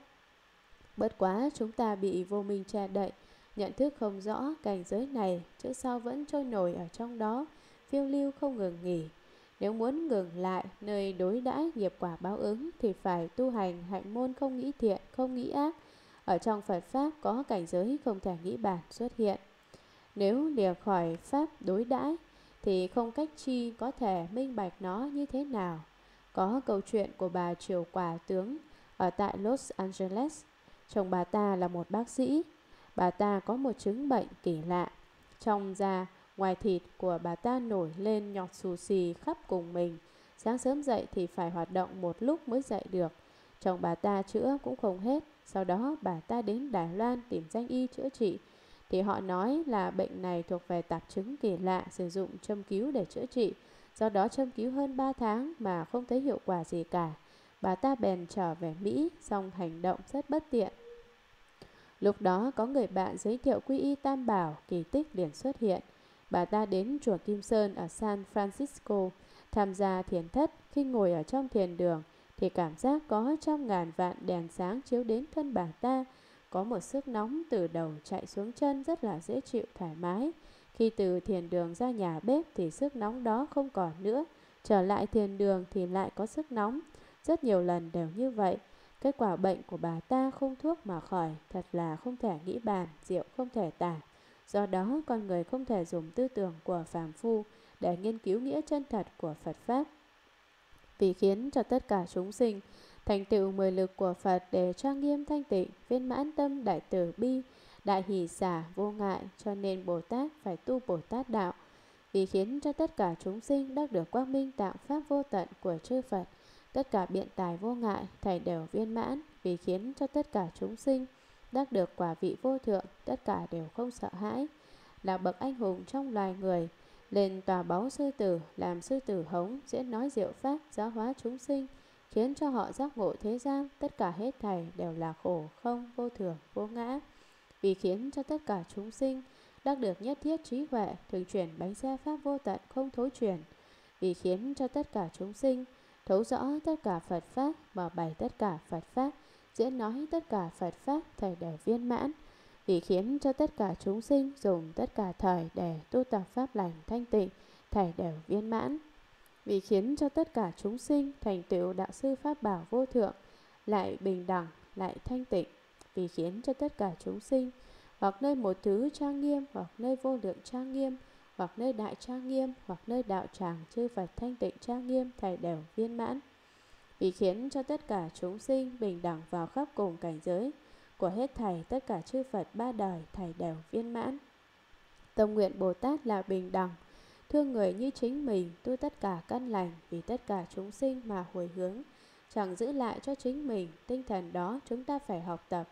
Bất quá chúng ta bị vô minh che đậy, nhận thức không rõ cảnh giới này, trước sau vẫn trôi nổi ở trong đó, phiêu lưu không ngừng nghỉ. Nếu muốn ngừng lại nơi đối đãi nghiệp quả báo ứng thì phải tu hành hạnh môn không nghĩ thiện, không nghĩ ác. Ở trong Phật Pháp có cảnh giới không thể nghĩ bản xuất hiện. Nếu lìa khỏi Pháp đối đãi thì không cách chi có thể minh bạch nó như thế nào. Có câu chuyện của bà triều quả tướng ở tại Los Angeles. Chồng bà ta là một bác sĩ. Bà ta có một chứng bệnh kỳ lạ. Trong da, ngoài thịt của bà ta nổi lên nhọt xù xì khắp cùng mình. Sáng sớm dậy thì phải hoạt động một lúc mới dậy được. Chồng bà ta chữa cũng không hết. Sau đó bà ta đến Đài Loan tìm danh y chữa trị thì họ nói là bệnh này thuộc về tạp chứng kỳ lạ sử dụng châm cứu để chữa trị. Do đó châm cứu hơn 3 tháng mà không thấy hiệu quả gì cả. Bà ta bèn trở về Mỹ, song hành động rất bất tiện. Lúc đó có người bạn giới thiệu quy y tam bảo, kỳ tích liền xuất hiện. Bà ta đến chùa Kim Sơn ở San Francisco, tham gia thiền thất khi ngồi ở trong thiền đường thì cảm giác có trăm ngàn vạn đèn sáng chiếu đến thân bà ta, có một sức nóng từ đầu chạy xuống chân rất là dễ chịu thoải mái. Khi từ thiền đường ra nhà bếp thì sức nóng đó không còn nữa. Trở lại thiền đường thì lại có sức nóng. Rất nhiều lần đều như vậy. Kết quả bệnh của bà ta không thuốc mà khỏi, thật là không thể nghĩ bàn, rượu không thể tả. Do đó con người không thể dùng tư tưởng của phàm phu để nghiên cứu nghĩa chân thật của Phật Pháp. Vì khiến cho tất cả chúng sinh thành tựu mười lực của Phật để trang nghiêm thanh tịnh, viên mãn tâm đại tử bi, đại hỷ xả, vô ngại, cho nên Bồ Tát phải tu Bồ Tát đạo, vì khiến cho tất cả chúng sinh đắc được quang minh tạo pháp vô tận của chư Phật, tất cả biện tài vô ngại thầy đều viên mãn vì khiến cho tất cả chúng sinh đắc được quả vị vô thượng, tất cả đều không sợ hãi, là bậc anh hùng trong loài người, lên tòa báu sư tử, làm sư tử hống, diễn nói diệu pháp, giáo hóa chúng sinh, khiến cho họ giác ngộ thế gian, tất cả hết thảy đều là khổ, không, vô thường, vô ngã, vì khiến cho tất cả chúng sinh đắc được nhất thiết trí huệ, thường chuyển bánh xe pháp vô tận không thối chuyển, vì khiến cho tất cả chúng sinh thấu rõ tất cả Phật Pháp, mở bày tất cả Phật Pháp, diễn nói tất cả Phật Pháp thầy đều viên mãn, vì khiến cho tất cả chúng sinh dùng tất cả thời để tu tập Pháp lành thanh tịnh, thầy đều viên mãn. Vì khiến cho tất cả chúng sinh thành tựu đạo sư Pháp bảo vô thượng, lại bình đẳng, lại thanh tịnh, vì khiến cho tất cả chúng sinh hoặc nơi một thứ trang nghiêm, hoặc nơi vô lượng trang nghiêm, hoặc nơi đại trang nghiêm, hoặc nơi đạo tràng chư Phật thanh tịnh trang nghiêm, thầy đều viên mãn vì khiến cho tất cả chúng sinh bình đẳng vào khắp cùng cảnh giới của hết thầy tất cả chư Phật ba đời thầy đều viên mãn. Tâm nguyện Bồ Tát là bình đẳng, thương người như chính mình, tu tất cả căn lành vì tất cả chúng sinh mà hồi hướng, chẳng giữ lại cho chính mình, tinh thần đó chúng ta phải học tập,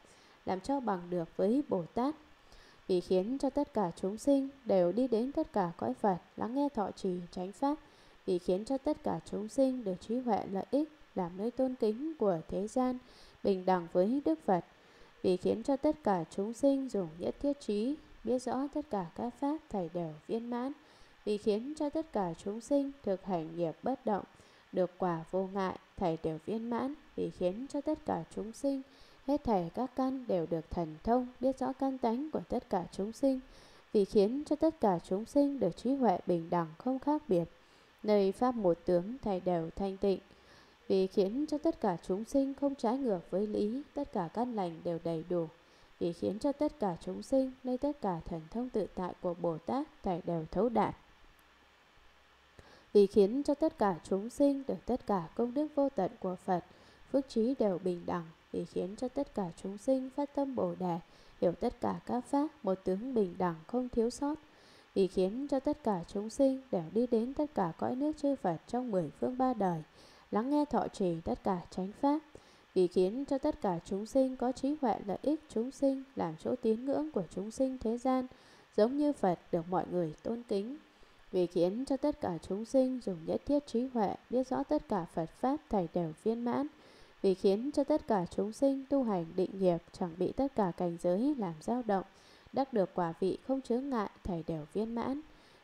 làm cho bằng được với Bồ Tát. Vì khiến cho tất cả chúng sinh đều đi đến tất cả cõi Phật, lắng nghe thọ trì, tránh pháp, vì khiến cho tất cả chúng sinh được trí huệ lợi ích, làm nơi tôn kính của thế gian, bình đẳng với Đức Phật, vì khiến cho tất cả chúng sinh dùng nhất thiết trí, biết rõ tất cả các pháp thầy đều viên mãn, vì khiến cho tất cả chúng sinh thực hành nghiệp bất động, được quả vô ngại, thầy đều viên mãn, vì khiến cho tất cả chúng sinh, hết thảy các căn đều được thần thông, biết rõ căn tánh của tất cả chúng sinh, vì khiến cho tất cả chúng sinh được trí huệ bình đẳng không khác biệt. Nơi Pháp một tướng thầy đều thanh tịnh, vì khiến cho tất cả chúng sinh không trái ngược với lý, tất cả căn lành đều đầy đủ, vì khiến cho tất cả chúng sinh nơi tất cả thần thông tự tại của Bồ Tát thảy đều thấu đạt. Vì khiến cho tất cả chúng sinh được tất cả công đức vô tận của Phật, phước trí đều bình đẳng, vì khiến cho tất cả chúng sinh phát tâm Bồ Đề, hiểu tất cả các pháp một tướng bình đẳng không thiếu sót, vì khiến cho tất cả chúng sinh đều đi đến tất cả cõi nước chư Phật trong mười phương ba đời, lắng nghe thọ trì tất cả chánh pháp, vì khiến cho tất cả chúng sinh có trí huệ lợi ích chúng sinh, làm chỗ tín ngưỡng của chúng sinh thế gian, giống như Phật được mọi người tôn kính. Vì khiến cho tất cả chúng sinh dùng nhất thiết trí huệ, biết rõ tất cả Phật Pháp thầy đều viên mãn, vì khiến cho tất cả chúng sinh tu hành định nghiệp chẳng bị tất cả cảnh giới làm dao động, đắc được quả vị không chướng ngại thầy đều viên mãn,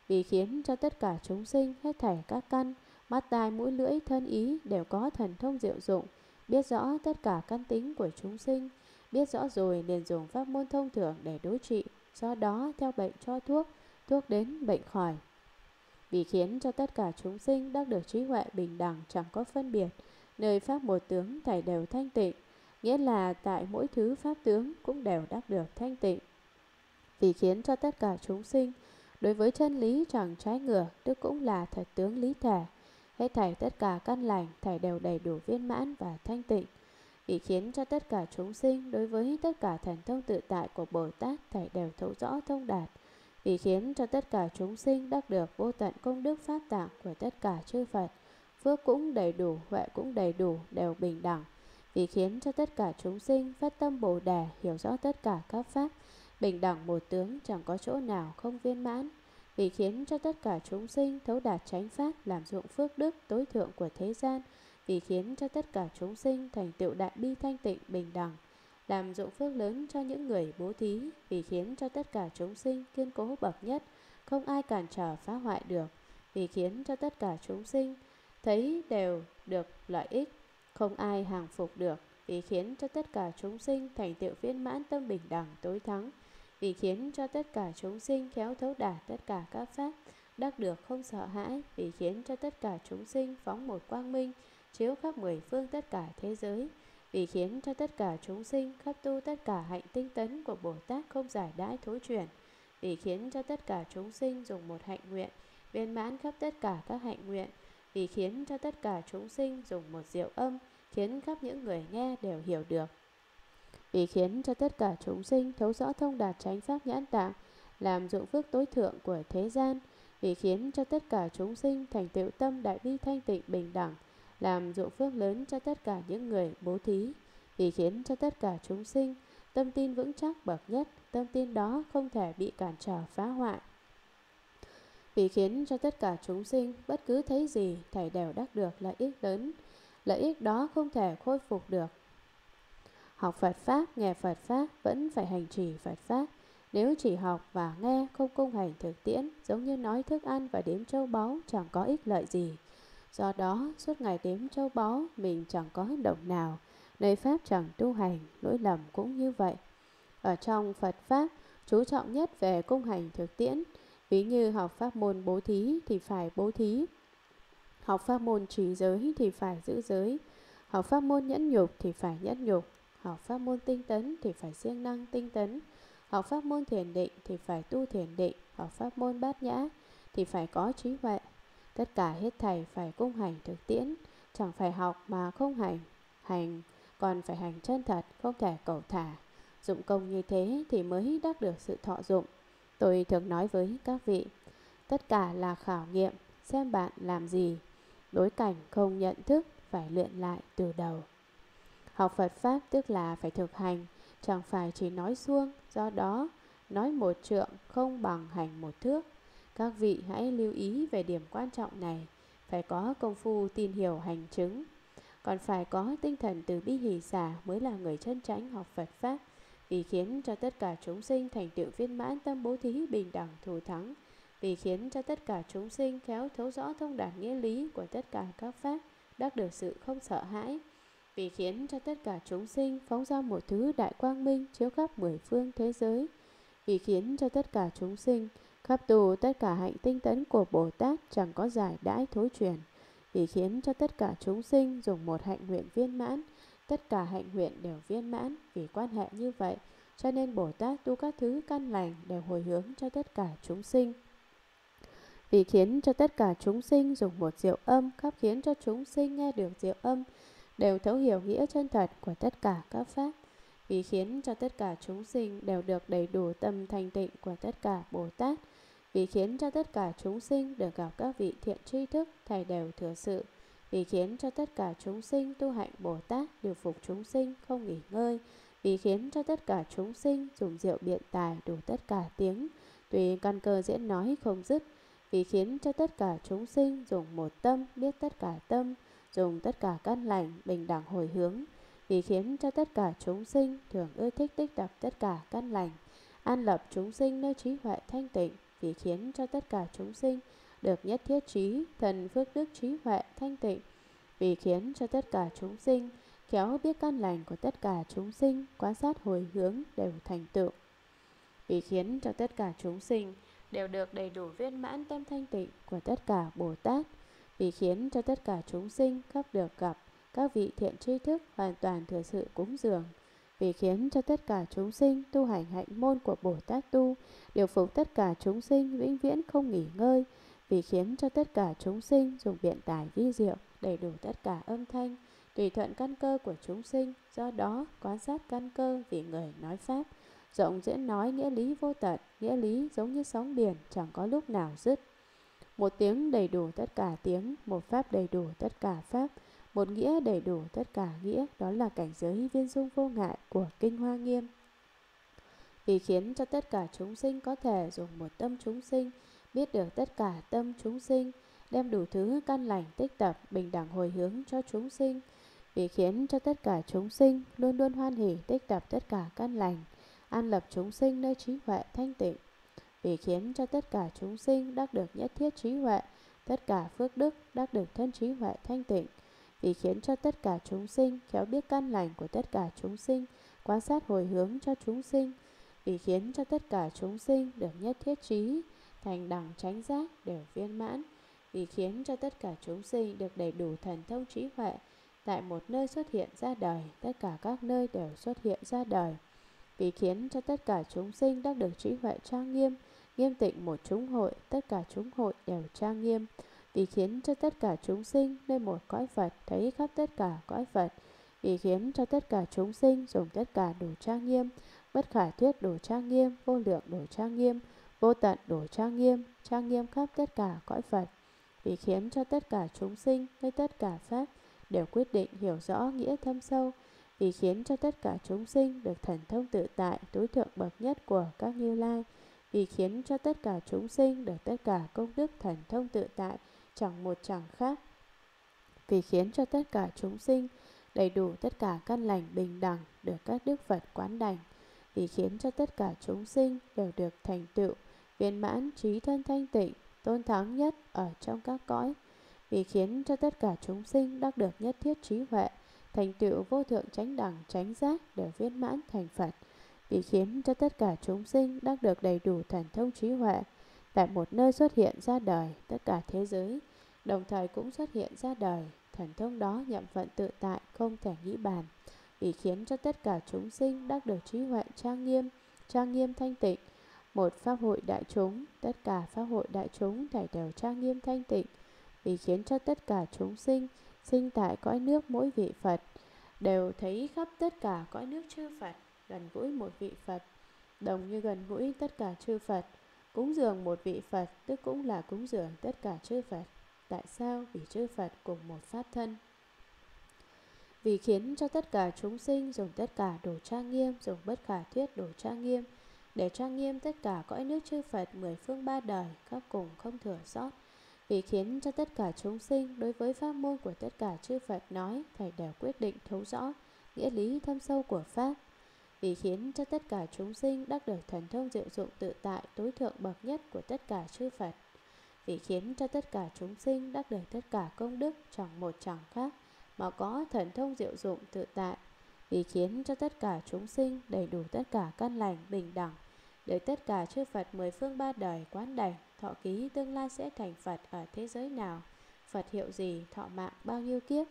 vì khiến cho tất cả chúng sinh hết thảy các căn Mắt tai mũi lưỡi thân ý đều có thần thông diệu dụng, biết rõ tất cả căn tính của chúng sinh, biết rõ rồi liền dùng pháp môn thông thường để đối trị, do đó theo bệnh cho thuốc, thuốc đến bệnh khỏi. Vì khiến cho tất cả chúng sinh đắc được trí huệ bình đẳng chẳng có phân biệt, nơi pháp một tướng thảy đều thanh tịnh, nghĩa là tại mỗi thứ pháp tướng cũng đều đắc được thanh tịnh. Vì khiến cho tất cả chúng sinh đối với chân lý chẳng trái ngược, tức cũng là thật tướng lý thể, Hết thảy tất cả căn lành, thảy đều đầy đủ viên mãn và thanh tịnh, vì khiến cho tất cả chúng sinh đối với tất cả thần thông tự tại của Bồ Tát thảy đều thấu rõ thông đạt, vì khiến cho tất cả chúng sinh đắc được vô tận công đức pháp tạng của tất cả chư Phật, phước cũng đầy đủ, huệ cũng đầy đủ, đều bình đẳng, vì khiến cho tất cả chúng sinh phát tâm Bồ Đề hiểu rõ tất cả các pháp, bình đẳng một tướng chẳng có chỗ nào không viên mãn, vì khiến cho tất cả chúng sinh thấu đạt chánh pháp làm dụng phước đức tối thượng của thế gian, vì khiến cho tất cả chúng sinh thành tựu đại bi thanh tịnh bình đẳng, làm dụng phước lớn cho những người bố thí, vì khiến cho tất cả chúng sinh kiên cố bậc nhất, không ai cản trở phá hoại được, vì khiến cho tất cả chúng sinh thấy đều được lợi ích, không ai hàng phục được, vì khiến cho tất cả chúng sinh thành tựu viên mãn tâm bình đẳng tối thắng, vì khiến cho tất cả chúng sinh khéo thấu đạt tất cả các pháp, đắc được không sợ hãi, vì khiến cho tất cả chúng sinh phóng một quang minh, chiếu khắp mười phương tất cả thế giới, vì khiến cho tất cả chúng sinh khắp tu tất cả hạnh tinh tấn của Bồ Tát không giải đãi thối chuyển, vì khiến cho tất cả chúng sinh dùng một hạnh nguyện, viên mãn khắp tất cả các hạnh nguyện, vì khiến cho tất cả chúng sinh dùng một diệu âm, khiến khắp những người nghe đều hiểu được vì khiến cho tất cả chúng sinh thấu rõ thông đạt chánh pháp nhãn tạng, làm dụng phước tối thượng của thế gian, vì khiến cho tất cả chúng sinh thành tựu tâm đại bi thanh tịnh bình đẳng, làm dụng phước lớn cho tất cả những người bố thí, vì khiến cho tất cả chúng sinh tâm tin vững chắc bậc nhất, tâm tin đó không thể bị cản trở phá hoại. Vì khiến cho tất cả chúng sinh bất cứ thấy gì thầy đều đắc được lợi ích lớn, lợi ích đó không thể khôi phục được. Học Phật Pháp, nghe Phật Pháp vẫn phải hành trì Phật Pháp. Nếu chỉ học và nghe không cung hành thực tiễn, giống như nói thức ăn và đếm châu báu chẳng có ích lợi gì. Do đó, suốt ngày đếm châu báu, mình chẳng có động nào, nơi Pháp chẳng tu hành, lỗi lầm cũng như vậy. Ở trong Phật Pháp, chú trọng nhất về cung hành thực tiễn, ví như học pháp môn bố thí thì phải bố thí, học pháp môn trì giới thì phải giữ giới, học pháp môn nhẫn nhục thì phải nhẫn nhục, học pháp môn tinh tấn thì phải siêng năng tinh tấn, học pháp môn thiền định thì phải tu thiền định, học pháp môn bát nhã thì phải có trí huệ. Tất cả hết thầy phải cung hành thực tiễn, chẳng phải học mà không hành, hành còn phải hành chân thật, không thể cầu thả. Dụng công như thế thì mới đắc được sự thọ dụng. Tôi thường nói với các vị, tất cả là khảo nghiệm, xem bạn làm gì. Đối cảnh không nhận thức, phải luyện lại từ đầu. Học Phật Pháp tức là phải thực hành, chẳng phải chỉ nói suông, do đó nói một trượng không bằng hành một thước. Các vị hãy lưu ý về điểm quan trọng này, phải có công phu tin hiểu hành chứng, còn phải có tinh thần từ bi hỷ xả mới là người chân chánh học Phật Pháp, vì khiến cho tất cả chúng sinh thành tựu viên mãn tâm bố thí bình đẳng thù thắng, vì khiến cho tất cả chúng sinh khéo thấu rõ thông đạt nghĩa lý của tất cả các Pháp, đắc được sự không sợ hãi, vì khiến cho tất cả chúng sinh phóng ra một thứ đại quang minh chiếu khắp mười phương thế giới, vì khiến cho tất cả chúng sinh khắp tù tất cả hạnh tinh tấn của Bồ Tát chẳng có giải đãi thối truyền, vì khiến cho tất cả chúng sinh dùng một hạnh nguyện viên mãn, tất cả hạnh nguyện đều viên mãn vì quan hệ như vậy, cho nên Bồ Tát tu các thứ căn lành đều hồi hướng cho tất cả chúng sinh. Vì khiến cho tất cả chúng sinh dùng một diệu âm, khắp khiến cho chúng sinh nghe được diệu âm, đều thấu hiểu nghĩa chân thật của tất cả các pháp, vì khiến cho tất cả chúng sinh đều được đầy đủ tâm thanh tịnh của tất cả Bồ Tát, vì khiến cho tất cả chúng sinh được gặp các vị thiện tri thức, thầy đều thừa sự, vì khiến cho tất cả chúng sinh tu hạnh Bồ Tát điều phục chúng sinh không nghỉ ngơi, vì khiến cho tất cả chúng sinh dùng rượu biện tài đủ tất cả tiếng, tùy căn cơ diễn nói không dứt, vì khiến cho tất cả chúng sinh dùng một tâm biết tất cả tâm, dùng tất cả căn lành bình đẳng hồi hướng, vì khiến cho tất cả chúng sinh thường ưa thích tích tập tất cả căn lành, an lập chúng sinh nơi trí huệ thanh tịnh, vì khiến cho tất cả chúng sinh được nhất thiết trí, thần phước đức trí huệ thanh tịnh, vì khiến cho tất cả chúng sinh khéo biết căn lành của tất cả chúng sinh, quan sát hồi hướng đều thành tựu. Vì khiến cho tất cả chúng sinh đều được đầy đủ viên mãn tâm thanh tịnh của tất cả Bồ Tát, vì khiến cho tất cả chúng sinh khắp được gặp các vị thiện tri thức hoàn toàn thừa sự cúng dường, vì khiến cho tất cả chúng sinh tu hành hạnh môn của Bồ Tát tu, điều phục tất cả chúng sinh vĩnh viễn không nghỉ ngơi, vì khiến cho tất cả chúng sinh dùng biện tài vi diệu đầy đủ tất cả âm thanh, tùy thuận căn cơ của chúng sinh, do đó quan sát căn cơ vì người nói Pháp, rộng diễn nói nghĩa lý vô tận, nghĩa lý giống như sóng biển chẳng có lúc nào dứt. Một tiếng đầy đủ tất cả tiếng, một pháp đầy đủ tất cả pháp, một nghĩa đầy đủ tất cả nghĩa, đó là cảnh giới viên dung vô ngại của Kinh Hoa Nghiêm. Vì khiến cho tất cả chúng sinh có thể dùng một tâm chúng sinh, biết được tất cả tâm chúng sinh, đem đủ thứ căn lành tích tập bình đẳng hồi hướng cho chúng sinh, vì khiến cho tất cả chúng sinh luôn luôn hoan hỷ tích tập tất cả căn lành, an lập chúng sinh nơi trí huệ thanh tịnh, vì khiến cho tất cả chúng sinh đắc được nhất thiết trí huệ, tất cả phước đức đắc được thân trí huệ thanh tịnh, vì khiến cho tất cả chúng sinh khéo biết căn lành của tất cả chúng sinh, quan sát hồi hướng cho chúng sinh, vì khiến cho tất cả chúng sinh được nhất thiết trí, thành đẳng tránh giác đều viên mãn, vì khiến cho tất cả chúng sinh được đầy đủ thần thông trí huệ, tại một nơi xuất hiện ra đời, tất cả các nơi đều xuất hiện ra đời, vì khiến cho tất cả chúng sinh đắc được trí huệ trang nghiêm, nghiêm tịnh một chúng hội, tất cả chúng hội đều trang nghiêm, vì khiến cho tất cả chúng sinh nơi một cõi Phật thấy khắp tất cả cõi Phật, vì khiến cho tất cả chúng sinh dùng tất cả đủ trang nghiêm, bất khả thuyết đủ trang nghiêm, vô lượng đủ trang nghiêm, vô tận đủ trang nghiêm, trang nghiêm khắp tất cả cõi Phật, vì khiến cho tất cả chúng sinh nơi tất cả Pháp đều quyết định hiểu rõ nghĩa thâm sâu, vì khiến cho tất cả chúng sinh được thần thông tự tại tối thượng bậc nhất của các Như Lai, vì khiến cho tất cả chúng sinh được tất cả công đức thần thông tự tại, chẳng một chẳng khác, vì khiến cho tất cả chúng sinh đầy đủ tất cả căn lành bình đẳng được các đức Phật quán đảnh, vì khiến cho tất cả chúng sinh đều được thành tựu viên mãn trí thân thanh tịnh, tôn thắng nhất ở trong các cõi, vì khiến cho tất cả chúng sinh đắc được nhất thiết trí huệ, thành tựu vô thượng chánh đẳng chánh giác đều viên mãn thành Phật, vì khiến cho tất cả chúng sinh đắc được đầy đủ thần thông trí huệ, tại một nơi xuất hiện ra đời tất cả thế giới, đồng thời cũng xuất hiện ra đời thần thông đó nhậm vận tự tại không thể nghĩ bàn, vì khiến cho tất cả chúng sinh đắc được trí huệ trang nghiêm, trang nghiêm thanh tịnh, một pháp hội đại chúng, tất cả pháp hội đại chúng thảy đều trang nghiêm thanh tịnh, vì khiến cho tất cả chúng sinh sinh tại cõi nước mỗi vị Phật đều thấy khắp tất cả cõi nước chư Phật gần gũi một vị Phật, đồng như gần gũi tất cả chư Phật, cúng dường một vị Phật tức cũng là cúng dường tất cả chư Phật. Tại sao? Vì chư Phật cùng một pháp thân. Vì khiến cho tất cả chúng sinh dùng tất cả đồ trang nghiêm, dùng bất khả thuyết đồ trang nghiêm, để trang nghiêm tất cả cõi nước chư Phật mười phương ba đời, các cùng không thừa sót. Vì khiến cho tất cả chúng sinh đối với pháp môn của tất cả chư Phật nói, Thầy đều quyết định thấu rõ nghĩa lý thâm sâu của Pháp. Vì khiến cho tất cả chúng sinh đắc được thần thông diệu dụng tự tại tối thượng bậc nhất của tất cả chư Phật. Vì khiến cho tất cả chúng sinh đắc được tất cả công đức chẳng một chẳng khác, mà có thần thông diệu dụng tự tại. Vì khiến cho tất cả chúng sinh đầy đủ tất cả căn lành bình đẳng, để tất cả chư Phật mười phương ba đời quán đảnh, thọ ký tương lai sẽ thành Phật ở thế giới nào, Phật hiệu gì, thọ mạng bao nhiêu kiếp.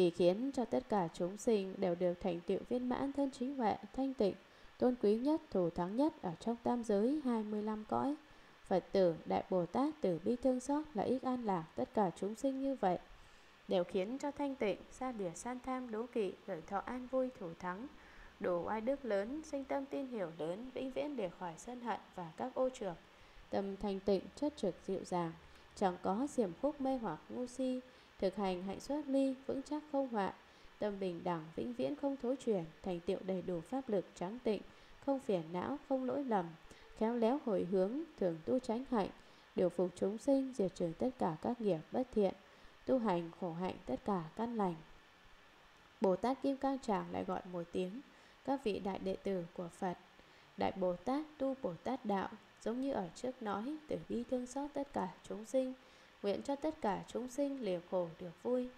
Vì khiến cho tất cả chúng sinh đều được thành tựu viên mãn thân trí huệ, thanh tịnh, tôn quý nhất, thủ thắng nhất ở trong tam giới 25 cõi. Phật tử, Đại Bồ Tát từ bi thương xót là ích an lạc tất cả chúng sinh như vậy đều khiến cho thanh tịnh, xa lìa san tham đố kỵ, hưởng thọ an vui thủ thắng, đủ oai đức lớn, sinh tâm tin hiểu lớn, vĩnh viễn để khỏi sân hận và các ô trường. Tâm thanh tịnh, chất trực dịu dàng, chẳng có xiểm khúc mê hoặc ngu si, thực hành hạnh xuất ly, vững chắc không họa tâm bình đẳng, vĩnh viễn không thối chuyển, thành tựu đầy đủ pháp lực trắng tịnh, không phiền não, không lỗi lầm, khéo léo hồi hướng, thường tu tránh hạnh, điều phục chúng sinh, diệt trừ tất cả các nghiệp bất thiện, tu hành khổ hạnh tất cả căn lành. Bồ Tát Kim Cang Tràng lại gọi một tiếng các vị đại đệ tử của Phật. Đại Bồ Tát tu Bồ Tát đạo, giống như ở trước nói, từ bi thương xót tất cả chúng sinh, nguyện cho tất cả chúng sinh liều khổ được vui,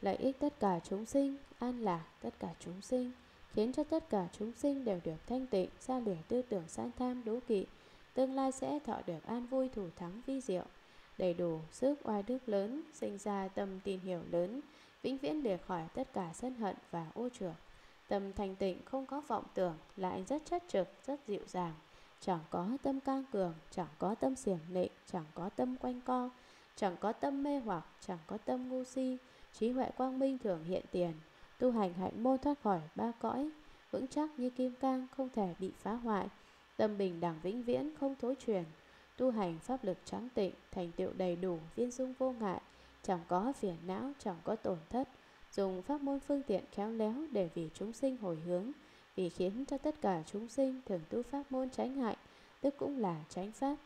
lợi ích tất cả chúng sinh, an lạc tất cả chúng sinh, khiến cho tất cả chúng sinh đều được thanh tịnh, xa lìa tư tưởng san tham đố kỵ, tương lai sẽ thọ được an vui thủ thắng vi diệu, đầy đủ sức oai đức lớn, sinh ra tâm tin hiểu lớn, vĩnh viễn lìa khỏi tất cả sân hận và ô trược. Tâm thanh tịnh không có vọng tưởng, lại rất chất trực, rất dịu dàng. Chẳng có tâm cang cường, chẳng có tâm xiểm nịnh, chẳng có tâm quanh co, chẳng có tâm mê hoặc, chẳng có tâm ngu si. Trí huệ quang minh thường hiện tiền, tu hành hạnh môn thoát khỏi ba cõi, vững chắc như kim cang không thể bị phá hoại. Tâm bình đẳng vĩnh viễn không thối truyền, tu hành pháp lực trắng tịnh, thành tựu đầy đủ, viên dung vô ngại, chẳng có phiền não, chẳng có tổn thất, dùng pháp môn phương tiện khéo léo để vì chúng sinh hồi hướng, vì khiến cho tất cả chúng sinh thường tu pháp môn tránh hại, tức cũng là tránh pháp.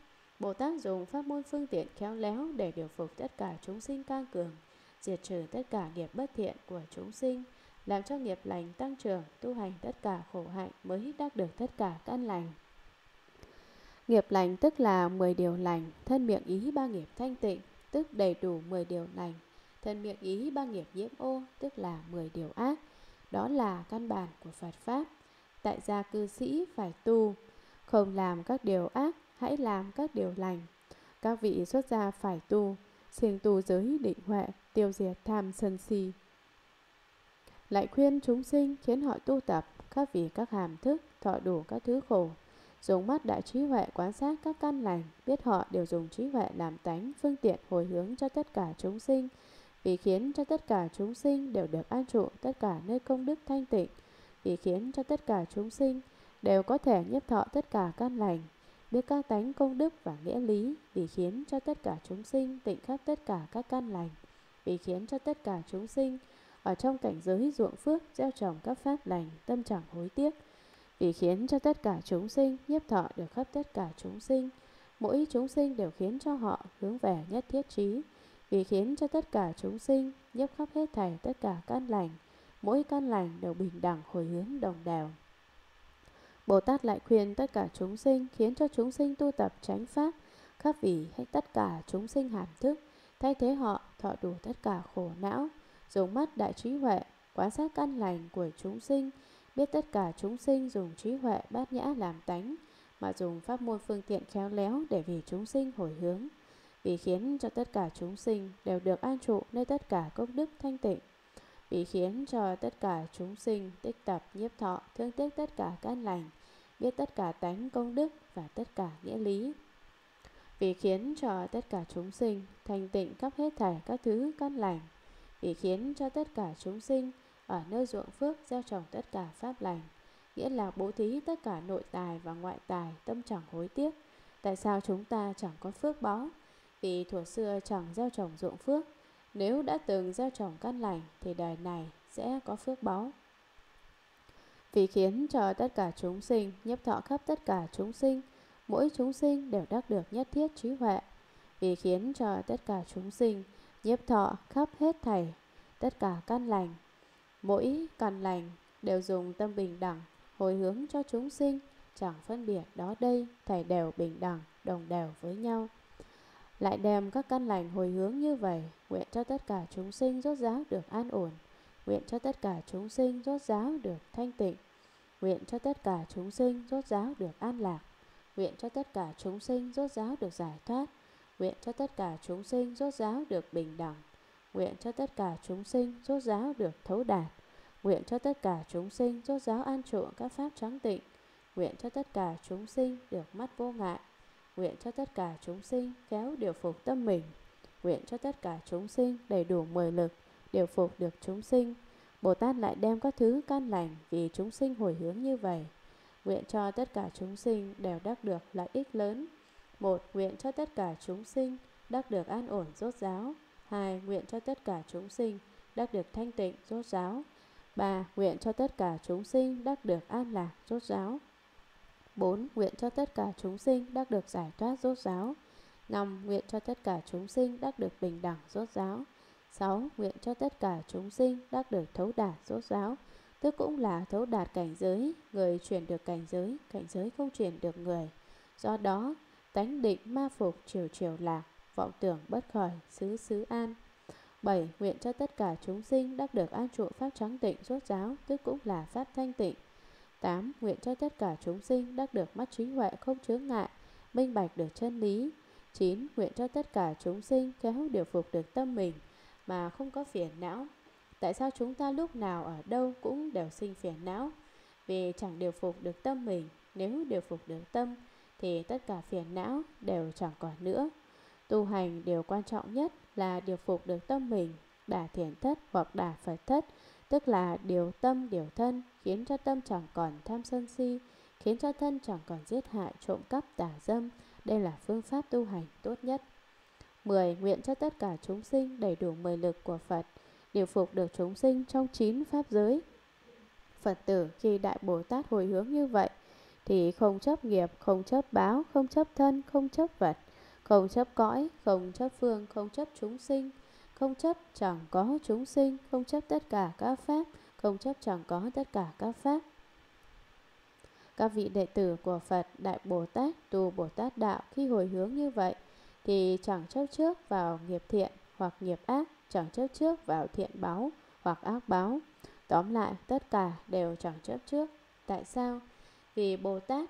Bồ Tát dùng pháp môn phương tiện khéo léo để điều phục tất cả chúng sinh cang cường, diệt trừ tất cả nghiệp bất thiện của chúng sinh, làm cho nghiệp lành tăng trưởng, tu hành tất cả khổ hạnh mới đắc được tất cả căn lành. Nghiệp lành tức là 10 điều lành, thân miệng ý ba nghiệp thanh tịnh, tức đầy đủ 10 điều lành, thân miệng ý ba nghiệp nhiễm ô, tức là 10 điều ác. Đó là căn bản của Phật Pháp. Tại gia cư sĩ phải tu, không làm các điều ác, hãy làm các điều lành. Các vị xuất gia phải tu, siêng tu giới định huệ, tiêu diệt tham sân si. Lại khuyên chúng sinh khiến họ tu tập, các vị các hàm thức, thọ đủ các thứ khổ, dùng mắt đại trí huệ quan sát các căn lành, biết họ đều dùng trí huệ làm tánh, phương tiện hồi hướng cho tất cả chúng sinh, vì khiến cho tất cả chúng sinh đều được an trụ tất cả nơi công đức thanh tịnh, vì khiến cho tất cả chúng sinh đều có thể nhiếp thọ tất cả căn lành, biết các tánh công đức và nghĩa lý, vì khiến cho tất cả chúng sinh tịnh khắp tất cả các căn lành, vì khiến cho tất cả chúng sinh ở trong cảnh giới ruộng phước gieo trồng các pháp lành tâm chẳng hối tiếc vì khiến cho tất cả chúng sinh nhiếp thọ được khắp tất cả chúng sinh. Mỗi chúng sinh đều khiến cho họ hướng về nhất thiết trí vì khiến cho tất cả chúng sinh nhiếp khắp hết thảy tất cả căn lành. Mỗi căn lành đều bình đẳng hồi hướng đồng đều. Bồ Tát lại khuyên tất cả chúng sinh, khiến cho chúng sinh tu tập tránh pháp. Khắp vì hết tất cả chúng sinh hàm thức, thay thế họ, thọ đủ tất cả khổ não. Dùng mắt đại trí huệ, quan sát căn lành của chúng sinh. Biết tất cả chúng sinh dùng trí huệ bát nhã làm tánh, mà dùng pháp môn phương tiện khéo léo để vì chúng sinh hồi hướng. Vì khiến cho tất cả chúng sinh đều được an trụ nơi tất cả công đức thanh tịnh vì khiến cho tất cả chúng sinh tích tập nhiếp thọ, thương tiếc tất cả các lành, biết tất cả tánh công đức và tất cả nghĩa lý. Vì khiến cho tất cả chúng sinh thành tịnh cấp hết thảy các thứ căn lành. Vì khiến cho tất cả chúng sinh ở nơi ruộng phước gieo trồng tất cả pháp lành. Nghĩa là bố thí tất cả nội tài và ngoại tài, tâm chẳng hối tiếc. Tại sao chúng ta chẳng có phước báo vì thuở xưa chẳng gieo trồng ruộng phước nếu đã từng gieo trồng căn lành thì đời này sẽ có phước báo vì khiến cho tất cả chúng sinh, nhấp thọ khắp tất cả chúng sinh, mỗi chúng sinh đều đắc được nhất thiết trí huệ. Vì khiến cho tất cả chúng sinh nhiếp thọ khắp hết thảy, tất cả căn lành, mỗi căn lành đều dùng tâm bình đẳng, hồi hướng cho chúng sinh, chẳng phân biệt đó đây thảy đều bình đẳng, đồng đều với nhau lại đem các căn lành hồi hướng như vậy, nguyện cho tất cả chúng sinh rốt ráo được an ổn. Nguyện cho tất cả chúng sinh rốt ráo được thanh tịnh. Nguyện cho tất cả chúng sinh rốt ráo được an lạc. Nguyện cho tất cả chúng sinh rốt ráo được giải thoát. Nguyện cho tất cả chúng sinh rốt ráo được bình đẳng. Nguyện cho tất cả chúng sinh rốt ráo được thấu đạt. Nguyện cho tất cả chúng sinh rốt ráo an trụ các pháp trắng tịnh. Nguyện cho tất cả chúng sinh được mắt vô ngại nguyện cho tất cả chúng sinh kéo điều phục tâm mình, nguyện cho tất cả chúng sinh đầy đủ mười lực điều phục được chúng sinh bồ tát lại đem các thứ can lành vì chúng sinh hồi hướng như vậy nguyện cho tất cả chúng sinh đều đắc được lợi ích lớn một, nguyện cho tất cả chúng sinh đắc được an ổn rốt ráo. hai, nguyện cho tất cả chúng sinh đắc được thanh tịnh rốt ráo. ba, nguyện cho tất cả chúng sinh đắc được an lạc rốt ráo. 4. Nguyện cho tất cả chúng sinh đắc được giải thoát rốt ráo 5. Nguyện cho tất cả chúng sinh đắc được bình đẳng rốt ráo 6. Nguyện cho tất cả chúng sinh đắc được thấu đạt rốt ráo Tức cũng là thấu đạt cảnh giới, Người chuyển được cảnh giới Cảnh giới không chuyển được người Do đó, tánh định ma phục chiều chiều lạc, Vọng tưởng bất khởi, xứ xứ an 7. Nguyện cho tất cả chúng sinh đắc được an trụ pháp trắng tịnh rốt ráo, Tức cũng là pháp thanh tịnh 8. Nguyện cho tất cả chúng sinh đắc được mắt trí huệ không chướng ngại, minh bạch được chân lý. 9. Nguyện cho tất cả chúng sinh kéo điều phục được tâm mình mà không có phiền não. Tại sao chúng ta lúc nào ở đâu cũng đều sinh phiền não? Vì chẳng điều phục được tâm mình, nếu điều phục được tâm thì tất cả phiền não đều chẳng còn nữa. Tu hành điều quan trọng nhất là điều phục được tâm mình, đả thiền thất hoặc đả Phật thất tức là điều tâm điều thân khiến cho tâm chẳng còn tham sân si khiến cho thân chẳng còn giết hại trộm cắp tà dâm đây là phương pháp tu hành tốt nhất 10. Nguyện cho tất cả chúng sinh đầy đủ mười lực của Phật điều phục được chúng sinh trong chín pháp giới Phật tử khi Đại Bồ Tát hồi hướng như vậy thì không chấp nghiệp, không chấp báo, không chấp thân, không chấp vật, không chấp cõi, không chấp phương, không chấp chúng sinh, không chấp chẳng có chúng sinh, không chấp tất cả các pháp, không chấp chẳng có tất cả các pháp. Các vị đệ tử của Phật Đại Bồ Tát tu Bồ Tát Đạo khi hồi hướng như vậy thì chẳng chấp trước vào nghiệp thiện hoặc nghiệp ác, chẳng chấp trước vào thiện báo hoặc ác báo. Tóm lại, tất cả đều chẳng chấp trước. Tại sao? Vì Bồ Tát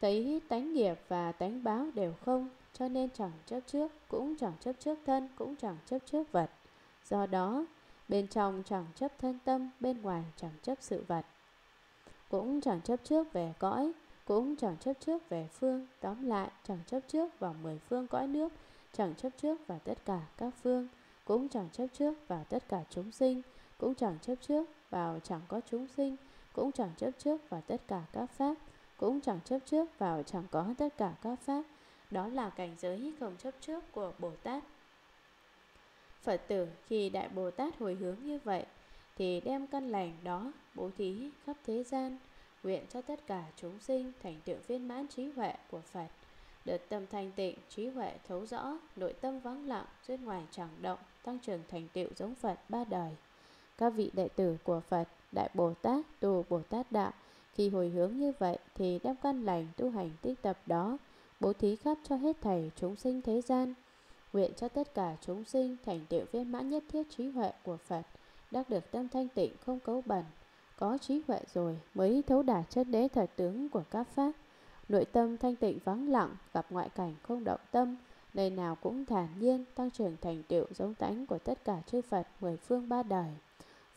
thấy tánh nghiệp và tánh báo đều không cho nên chẳng chấp trước, cũng chẳng chấp trước thân, cũng chẳng chấp trước vật. Do đó, bên trong chẳng chấp thân tâm, bên ngoài chẳng chấp sự vật. Cũng chẳng chấp trước về cõi, cũng chẳng chấp trước về phương, tóm lại chẳng chấp trước vào mười phương cõi nước, chẳng chấp trước vào tất cả các phương, cũng chẳng chấp trước vào tất cả chúng sinh, cũng chẳng chấp trước vào chẳng có chúng sinh, cũng chẳng chấp trước vào tất cả các pháp, cũng chẳng chấp trước vào chẳng có tất cả các pháp, đó là cảnh giới không chấp trước của Bồ Tát. Phật tử khi Đại Bồ Tát hồi hướng như vậy thì đem căn lành đó bố thí khắp thế gian, nguyện cho tất cả chúng sinh thành tựu viên mãn trí huệ của Phật, được tâm thanh tịnh, trí huệ thấu rõ, nội tâm vắng lặng, duyên ngoài chẳng động, tăng trưởng thành tựu giống Phật ba đời. Các vị đệ tử của Phật, Đại Bồ Tát, tu Bồ Tát Đạo, khi hồi hướng như vậy thì đem căn lành tu hành tích tập đó, bố thí khắp cho hết thầy chúng sinh thế gian, nguyện cho tất cả chúng sinh thành tựu viên mãn nhất thiết trí huệ của Phật, đắc được tâm thanh tịnh không cấu bẩn, có trí huệ rồi mới thấu đạt chân đế thật tướng của các pháp. Nội tâm thanh tịnh vắng lặng, gặp ngoại cảnh không động tâm, nơi nào cũng thản nhiên, tăng trưởng thành tựu giống tánh của tất cả chư Phật mười phương ba đời.